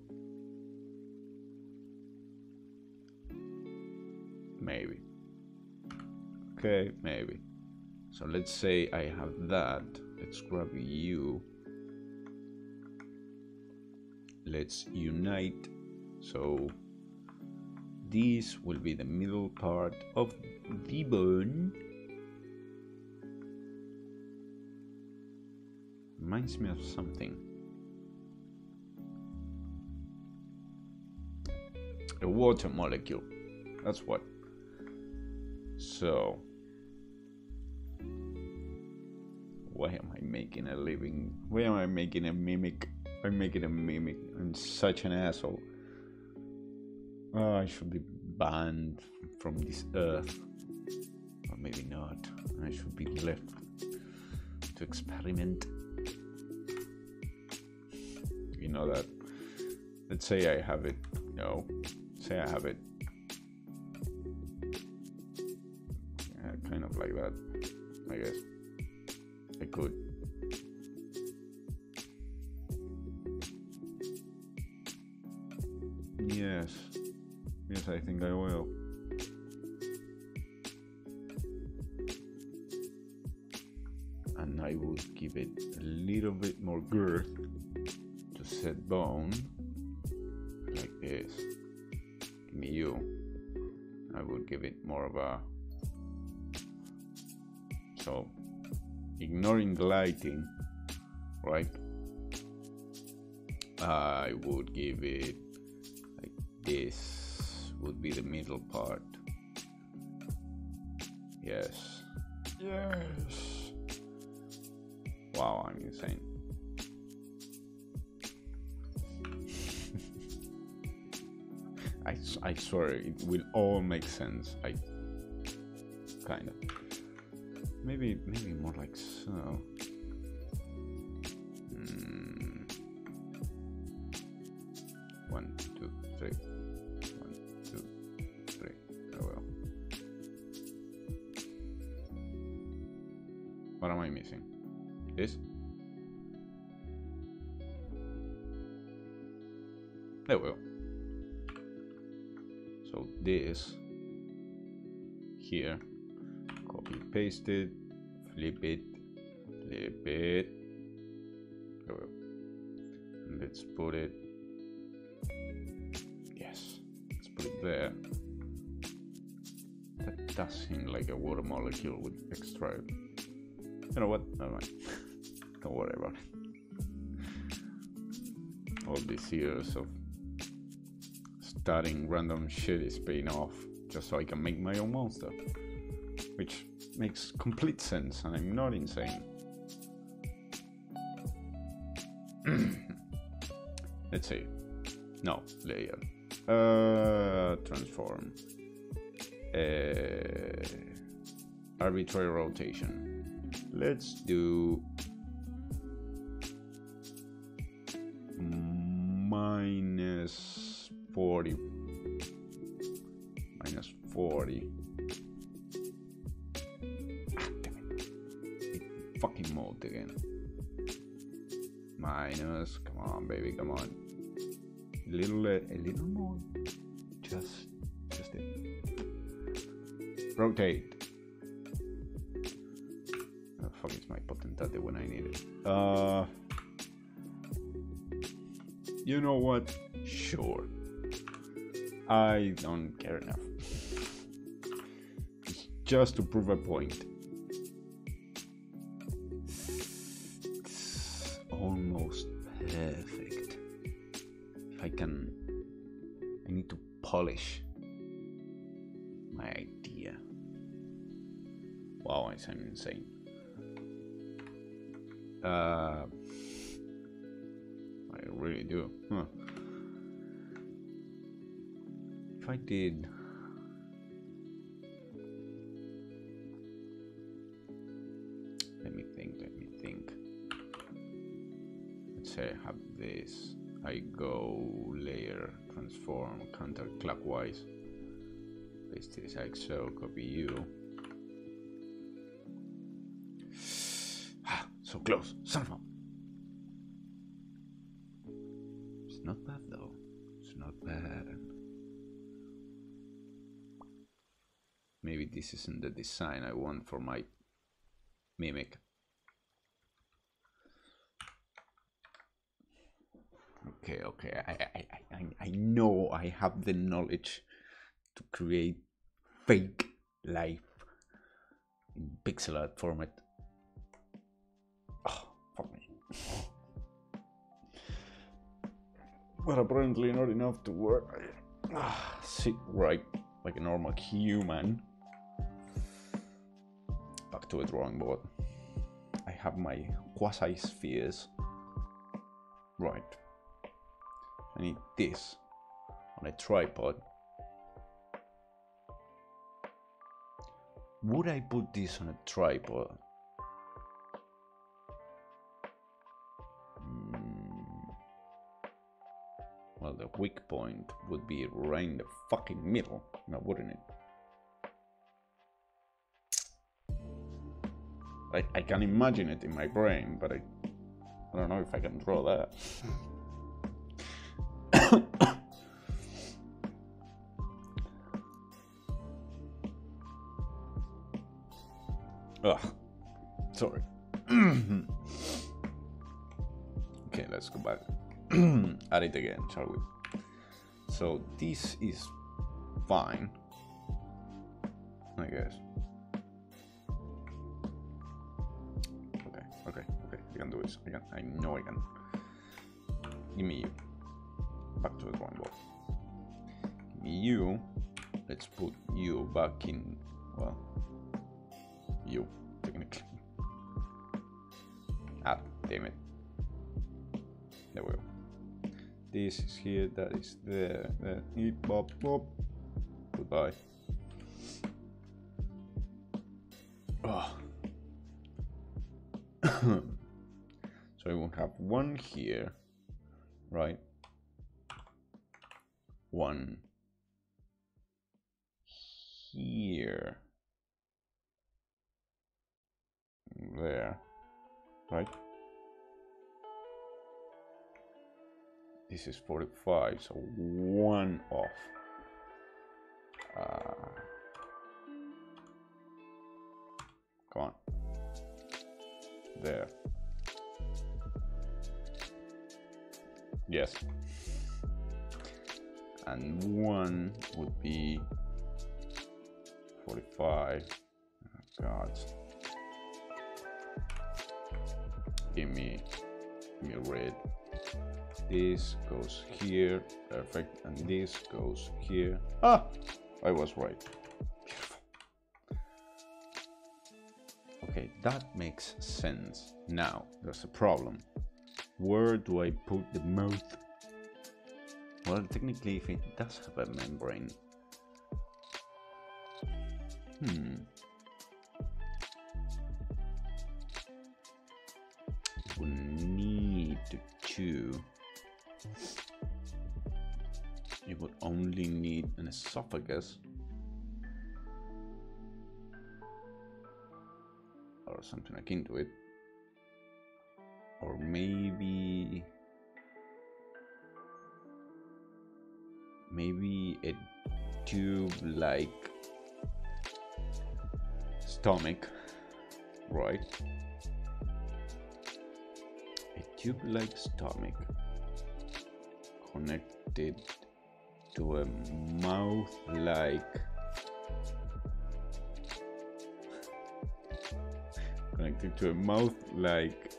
Maybe. Okay, maybe. So let's say I have that. Let's grab you. Let's unite. So this will be the middle part of the bone. Reminds me of something. A water molecule. That's what. So, why am I making a living? Why am I making a mimic? I'm making a mimic. I'm such an asshole. Oh, I should be banned from this earth. Or maybe not. I should be left to experiment. You know that. Let's say I have it. No. Say I have it. Of a so ignoring the lighting, right? I would give it like this would be the middle part. Yes. Yes. Wow, I'm insane. I, I swear it will all make sense. I kind of. Maybe maybe more like so. Hmm. One, two, three. One, two, three. Oh well. What am I missing? This? There we go. So this here paste it flip it. Flip it let's put it yes let's put it there. That does seem like a water molecule with extra you know what? Never mind. Don't worry about it. All these years of studying random shit is paying off just so I can make my own monster. Which makes complete sense, and I'm not insane. Let's see. No, layer. Uh, transform. Uh, arbitrary rotation. Let's do just to prove a point. Almost perfect. If I can. I need to polish my idea. Wow, I sound insane. Uh, I really do. Huh. If I did. Think, let me think. Let's say I have this. I go layer, transform, counterclockwise. Paste this like so, copy you. Ah, so close. A It's not bad though. It's not bad. maybe this isn't the design I want for my mimic. Okay, okay, I, I, I, I know I have the knowledge to create fake life in pixel art format. Oh, fuck me. But apparently not enough to work. Ah, sit right like a normal human. Back to the drawing board. I have my quasi spheres. Right. I need this on a tripod. Would I put this on a tripod? Hmm. Well, the weak point would be right in the fucking middle, now wouldn't it? I, I can imagine it in my brain, but I, I don't know if I can draw that. Add it again, shall we? So this is fine. I guess. Okay, okay, okay. I can do this. I can. I know I can. Give me you. Back to the drawing board. Give me you. Let's put you back in. Well, you, technically. Ah, damn it. This is here, that is there, there. Eat, bop, bop. Goodbye. Oh. so we will have one here, right? One This is 45, so one off. Uh, come on. There. Yes. And one would be 45. Oh, God. give me give me red this goes here perfect and this goes here. Ah i was right. Okay that makes sense. Now there's a problem. Where do i put the mouth? Well technically if it does have a membrane. Hmm. Will need to you would only need an esophagus or something akin to it. Or maybe maybe a tube like stomach right? A tube-like stomach connected to a mouth-like connected to a mouth-like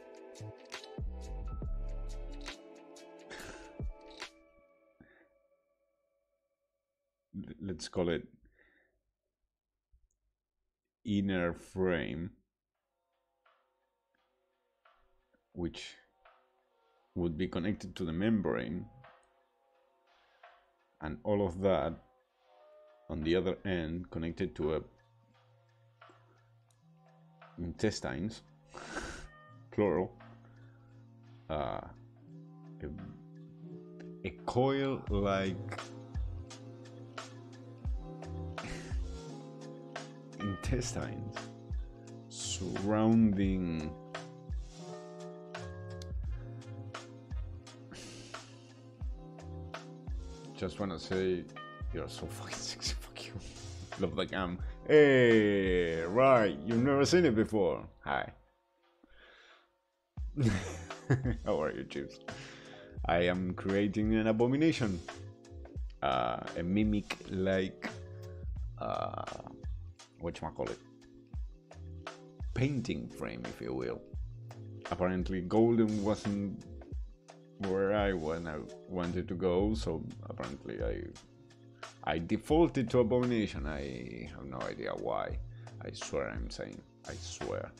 let's call it inner frame which would be connected to the membrane and all of that on the other end connected to a intestines plural uh, a, a coil like intestines surrounding just want to say you're so fucking sexy. Fuck you. Love the cam. Hey, right, you've never seen it before. Hi. How are you, Chips? I am creating an abomination. Uh, a mimic like uh whatchamacallit painting frame if you will. Apparently golden wasn't where I when I wanted to go, so apparently I I defaulted to abomination. I have no idea why. I swear I'm saying. I swear.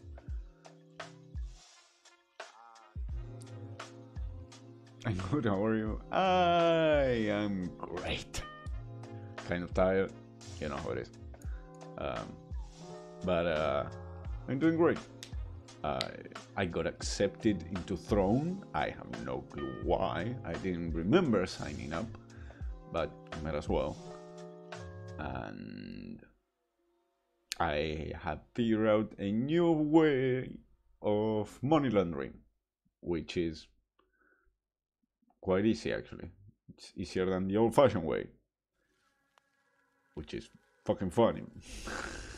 I'm good, how are you? I am great. Kind of tired, you know how it is. Um, but uh, I'm doing great. Uh, I got accepted into Throne. I have no clue why. I didn't remember signing up, but might as well. And I have figured out a new way of money laundering, which is quite easy actually. It's easier than the old fashioned way, which is fucking funny.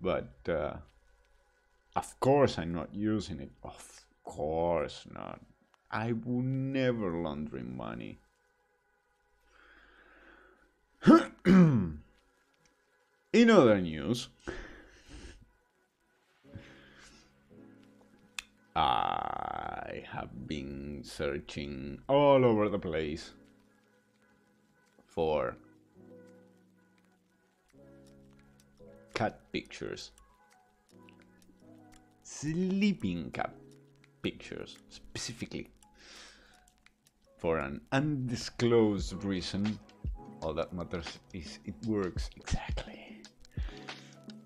but uh, of course, I'm not using it. Of course not. I will never launder money. In other news, I have been searching all over the place for cat pictures. Sleeping cat pictures, specifically. For an undisclosed reason, all that matters is it works exactly.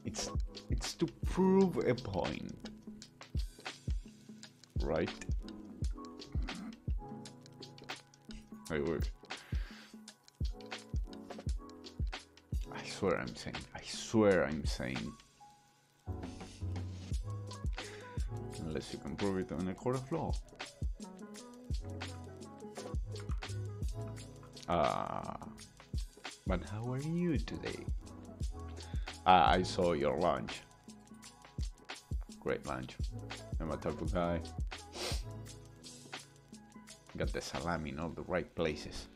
It's it's to prove a point right? I work. I swear I'm saying. I swear I'm saying. Unless you can prove it on a court of law. Ah. Uh, but how are you today? Ah, I saw your lunch. Great lunch. I'm a taco guy. Got the salami in all the right places.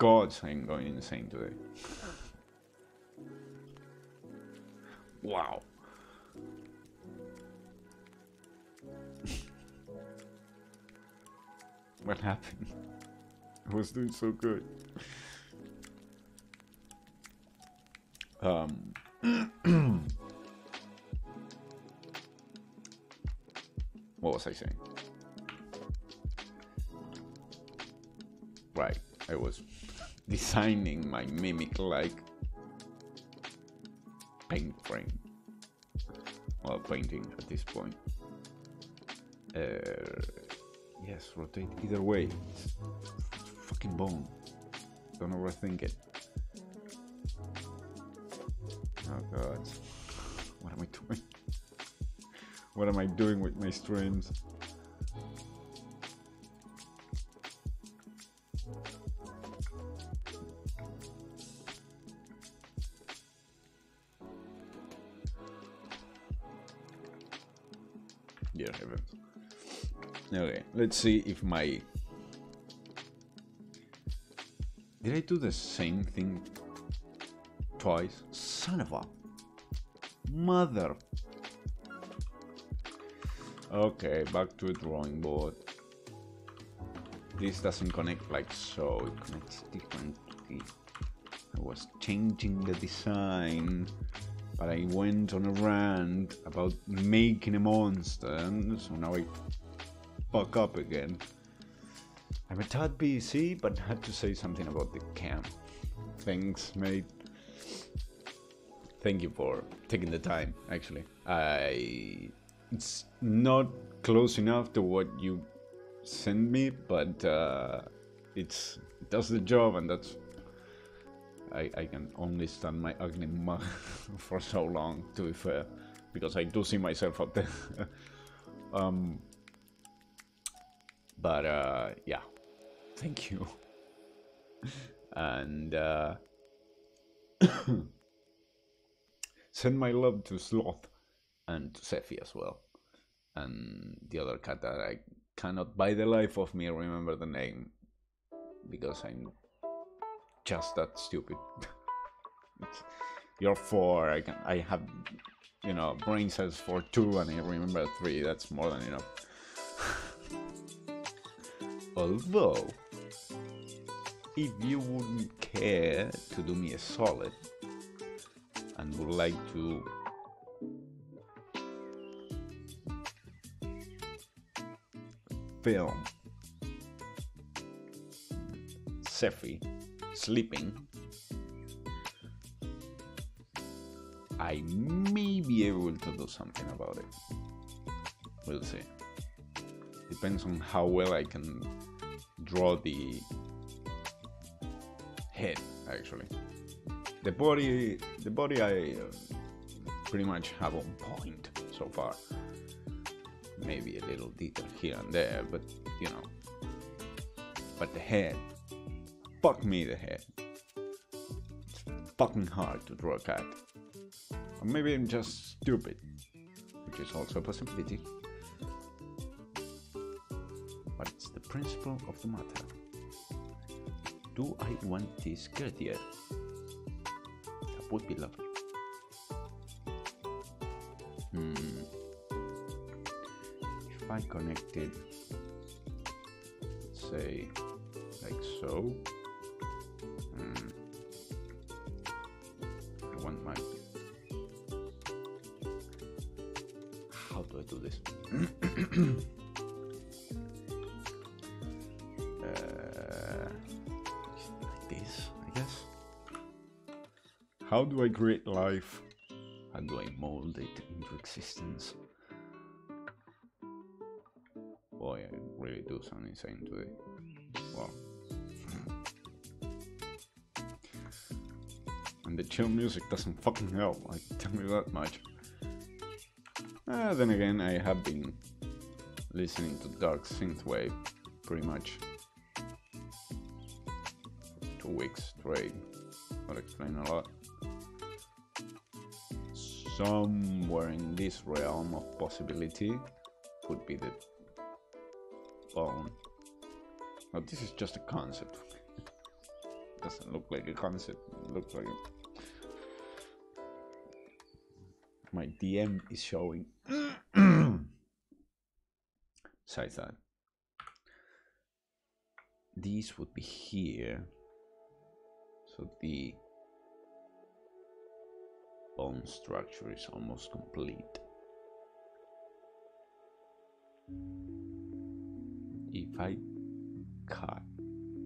Gods, I'm going insane today. wow. what happened? I was doing so good. Um. what was I saying? Right, I was designing my mimic like paint frame. Well, painting at this point. Uh, yes, rotate either way. It's fucking bone. Don't overthink it. Oh god. What am I doing? What am I doing with my streams? Dear heavens. Okay, let's see if my... Did I do the same thing twice? Son of a... Mother Okay, back to the drawing board. This doesn't connect like so, it connects differently. I was changing the design, but I went on a rant about making a monster, and so now I fuck up again. I'm a tad busy, but had to say something about the cam. Thanks, mate. Thank you for taking the time, actually. I it's not close enough to what you send me, but uh, it's it does the job, and that's I, I can only stand my ugly mug for so long, to be fair, because I do see myself up there. um, but uh, yeah, thank you. and uh, send my love to Sloth and to Sephi as well, and the other cat that I cannot, by the life of me, remember the name because I'm just that stupid. you're four. I can. I have, you know, brain cells for two, and I remember three. That's more than enough. Although, if you wouldn't care to do me a solid and would like to film Sephi sleeping, I may be able to do something about it. We'll see. Depends on how well I can draw the head, actually. The body, the body, I uh, pretty much have on point so far. Maybe a little detail here and there, but you know. But the head, fuck me, the head. It's fucking hard to draw a cat. Or maybe I'm just stupid, which is also a possibility. But it's the principle of the matter. Do I want this courtier? That would be lovely. Hmm. If I connected, say, like so. How do I create life? How do I mold it into existence? Boy, I really do sound insane today. Wow. And the chill music doesn't fucking help, I tell you that much. Uh, then again, I have been listening to dark synthwave pretty much for two weeks straight. That explain a lot. Somewhere in this realm of possibility could be the bone. But this is just a concept. Doesn't look like a concept. It looks like a... my DM is showing. I thought these would be here. So the bone structure is almost complete. If I cut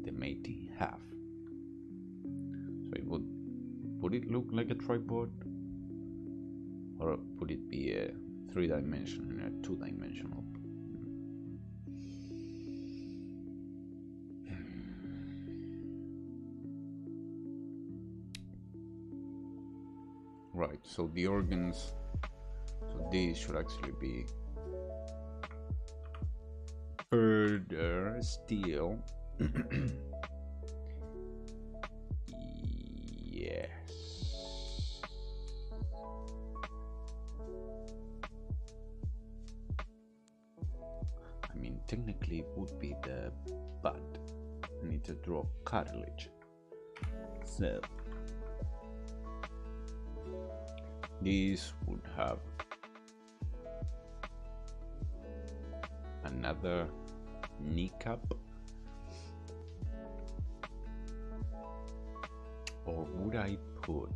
the mate in half, so it would would it look like a tripod, or would it be a three-dimensional a two-dimensional? Right, so the organs, so these should actually be further still. yes. I mean, technically, it would be the butt. I need to draw cartilage. So. These would have another kneecap. Or would I put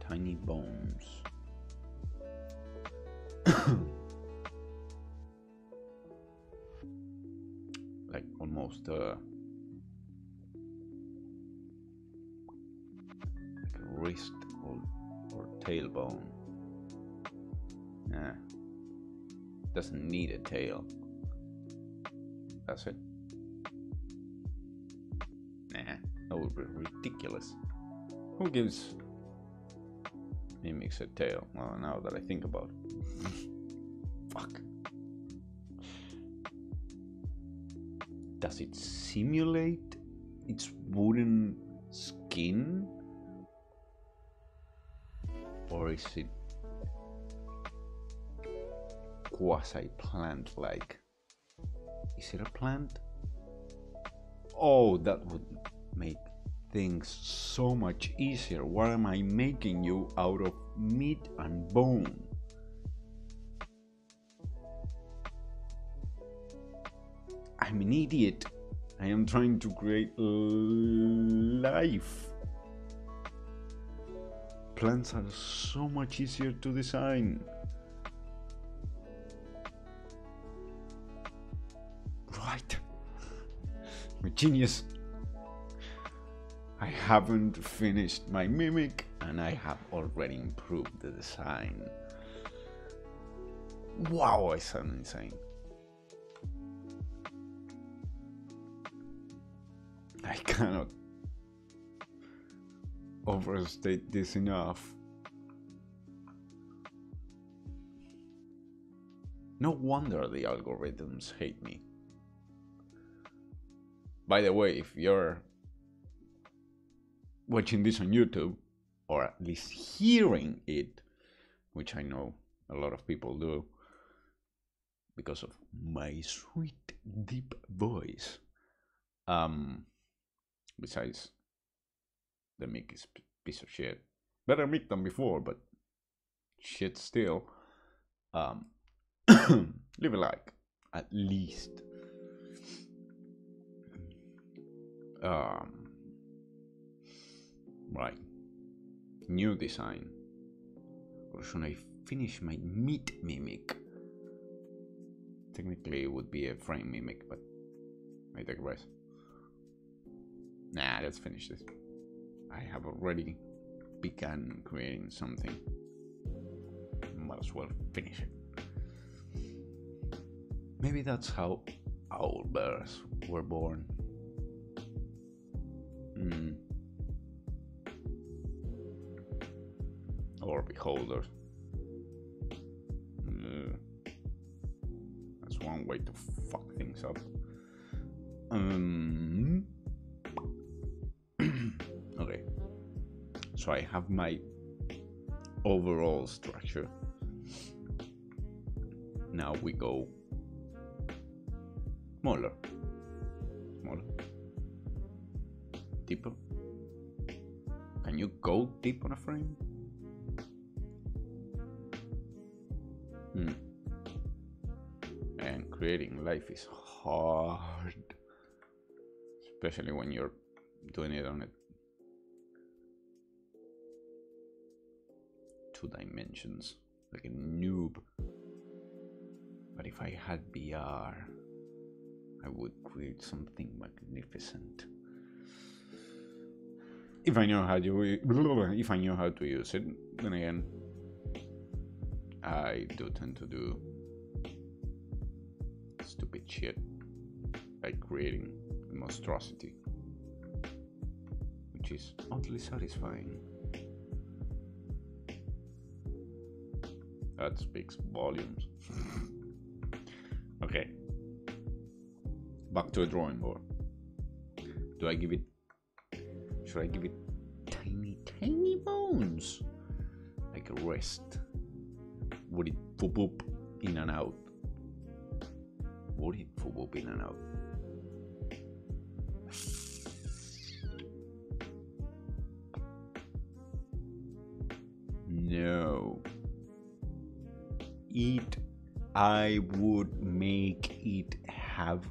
tiny bones? Like almost uh, like a wrist or tailbone yeah doesn't need a tail that's it. Nah, that would be ridiculous. Who gives mimics a tail? Well, now that I think about it. Fuck. Does it simulate its wooden skin? Or is it quasi plant like? Is it a plant? Oh, that would make things so much easier. Why am I making you out of meat and bone? I'm an idiot. I am trying to create life. Plants are so much easier to design. Right. My genius. I haven't finished my mimic and I have already improved the design. Wow, I sound insane. I cannot overstate this enough. No wonder the algorithms hate me. By the way, if you're watching this on YouTube, or at least hearing it, which I know a lot of people do, because of my sweet, deep voice. Um, besides, the mic is piece of shit. Better mic than before, but shit still. Um, leave a like, at least. Um, right. New design. Or should I finish my meat mimic? Technically, it would be a frame mimic, but I digress. Nah, let's finish this. I have already begun creating something. Might as well finish it. Maybe that's how owl bears were born. Hmm. Or beholders. Uh, that's one way to fuck things up. Um. So I have my overall structure. Now we go smaller, smaller, deeper. Can you go deep on a frame? Hmm. And creating life is hard, especially when you're doing it on a two dimensions, like a noob. But if I had VR, I would create something magnificent. If I know how to, if I know how to use it, then again, I do tend to do stupid shit, like creating monstrosity, which is oddly satisfying. That speaks volumes. okay. Back to the drawing board. Do I give it. Should I give it tiny, tiny bones? Like a wrist? Would it boop in and out? Would it boop in and out? I would make it have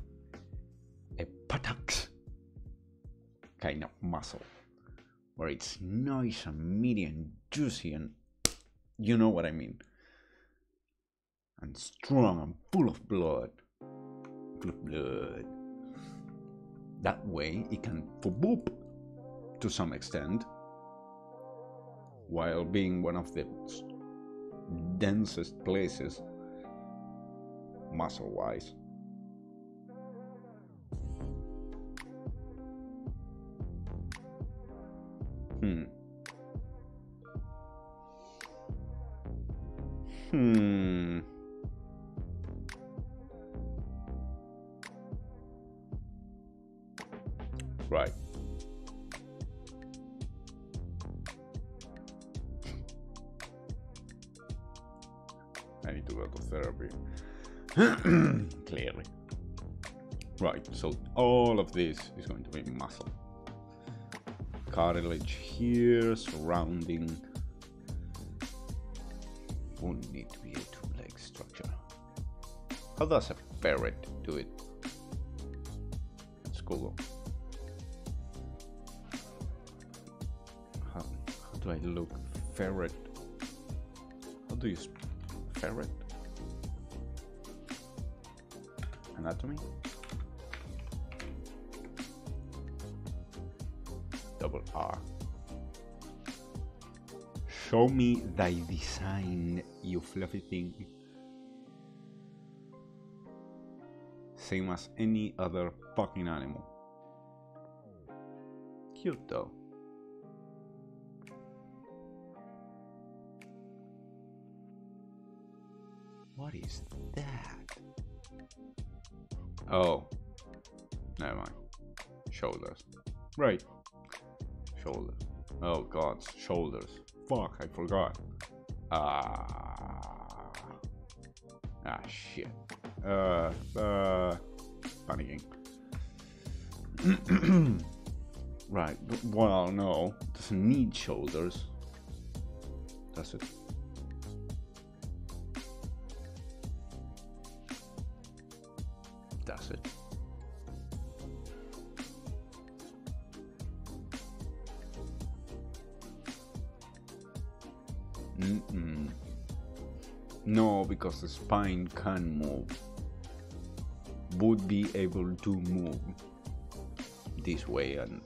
a buttocks kind of muscle where it's nice and meaty and juicy and you know what I mean. And strong and full of blood. Full of blood. That way it can boop to some extent while being one of the densest places muscle wise. Hmm. Hmm. Right. I need to go to therapy. Clearly. Right, so all of this is going to be muscle. Cartilage here surrounding. Won't need to be a two leg structure. How does a ferret do it? Let's Google. How, how do I look? Ferret. How do you ferret? Anatomy? Double R. Show me thy design, you fluffy thing. Same as any other fucking animal. Cute though. What is that? Oh, never mind. Shoulders. Right. Shoulders. Oh god, shoulders. Fuck, I forgot. Ah. Ah, shit. Uh, uh, panicking. right, well, no. Doesn't need shoulders. Does it? Because the spine can move. Would be able to move this way and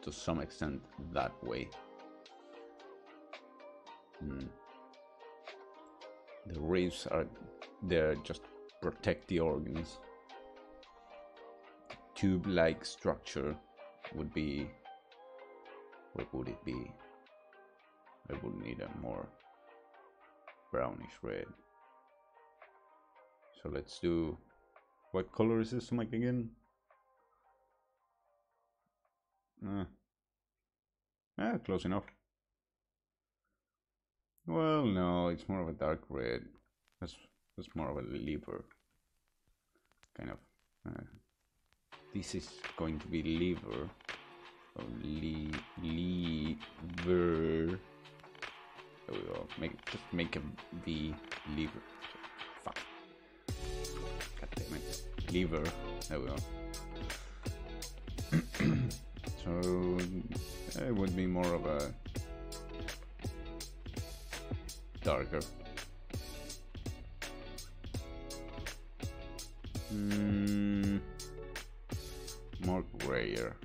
to some extent that way. Mm. The ribs are there just protect the organs. Tube like structure would be. What would it be? I would need a more brownish red. So let's do. What color is this stomach again? Uh, close enough. Well, no, it's more of a dark red. That's that's more of a liver. Kind of. Uh, this is going to be liver. Oh, li liver. Make just make a V lever. Fuck. God damn it. Liver. There we go. so it would be more of a darker. Mm, more grayer.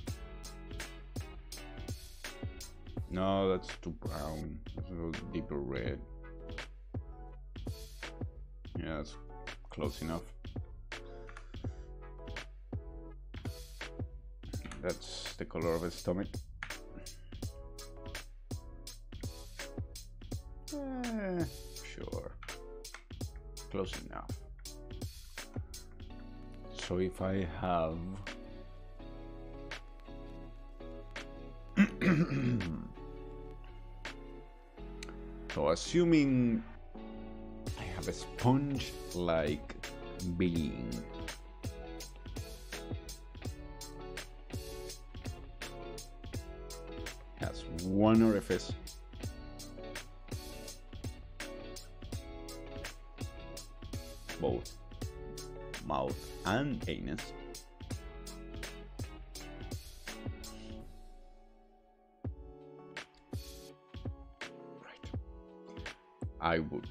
No, that's too brown. Little deeper red. Yeah, that's close enough. That's the color of his stomach. Eh, sure. Close enough. So if I have So assuming I have a sponge-like being. Has one orifice. Both mouth and anus.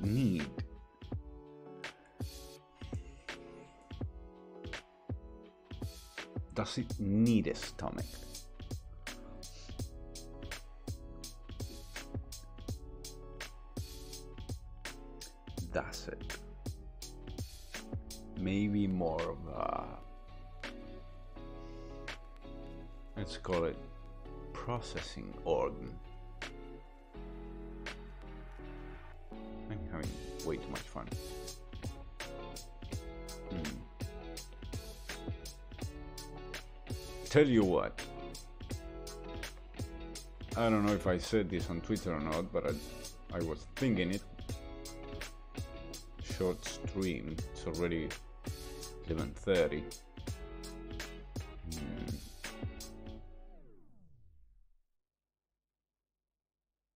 Need Does it need a stomach? Does it? Maybe more of a let's call it processing organ. Tell you what. I don't know if I said this on Twitter or not, but I, I was thinking it. short stream. It's already 11.30. Hmm.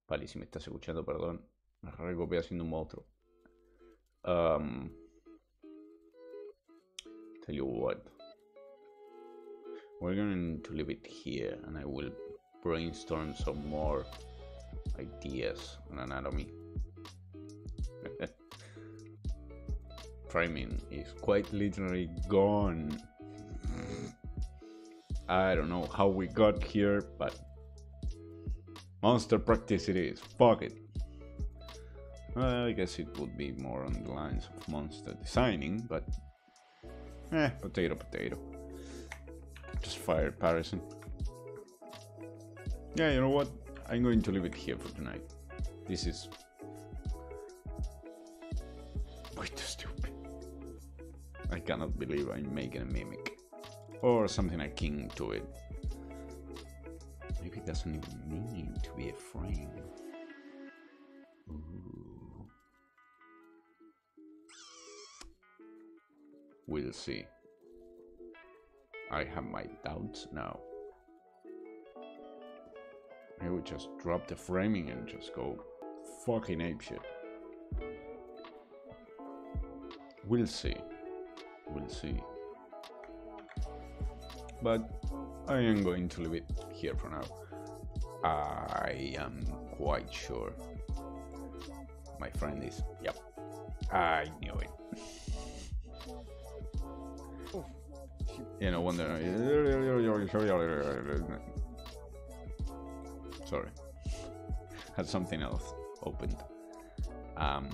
Vale, si me estás escuchando, perdón. Me recopé haciendo un monstruo. Um, tell you what. We're going to leave it here and I will brainstorm some more ideas on anatomy. Framing is quite literally gone. I don't know how we got here, but monster practice it is. Fuck it. Well, I guess it would be more on the lines of monster designing, but eh, potato, potato. Just fire Parison. Yeah, you know what? I'm going to leave it here for tonight. This is way too stupid. I cannot believe I'm making a mimic. Or something akin to it. Maybe it doesn't even mean to be a frame. Ooh. We'll see. I have my doubts now. I would just drop the framing and just go fucking apeshit. We'll see. We'll see. But I am going to leave it here for now. I am quite sure. My friend is. Yep. I knew it. you know, wonder. Sorry. Had something else opened. Um.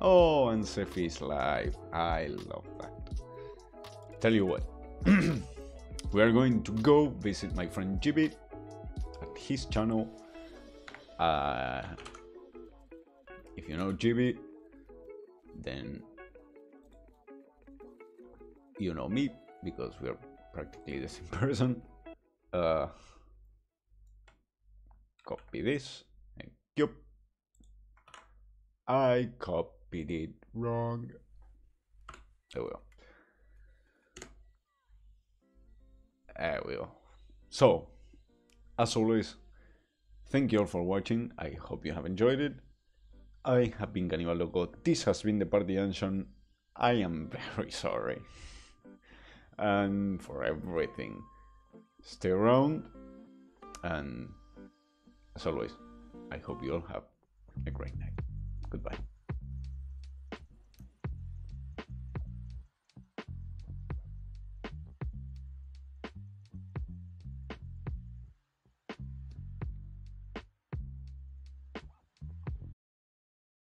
Oh, and Sephi's live. I love that. Tell you what. we are going to go visit my friend Jibby at his channel. Uh, if you know Jibby, then you know me because we are practically the same person. Uh, copy this and yup. I copied it wrong. There we go. There we go. So, as always, thank you all for watching. I hope you have enjoyed it. I have been Canibal Loco. This has been the Party Dungeon. I am very sorry. And for everything, stay around. And as always, I hope you all have a great night. Goodbye.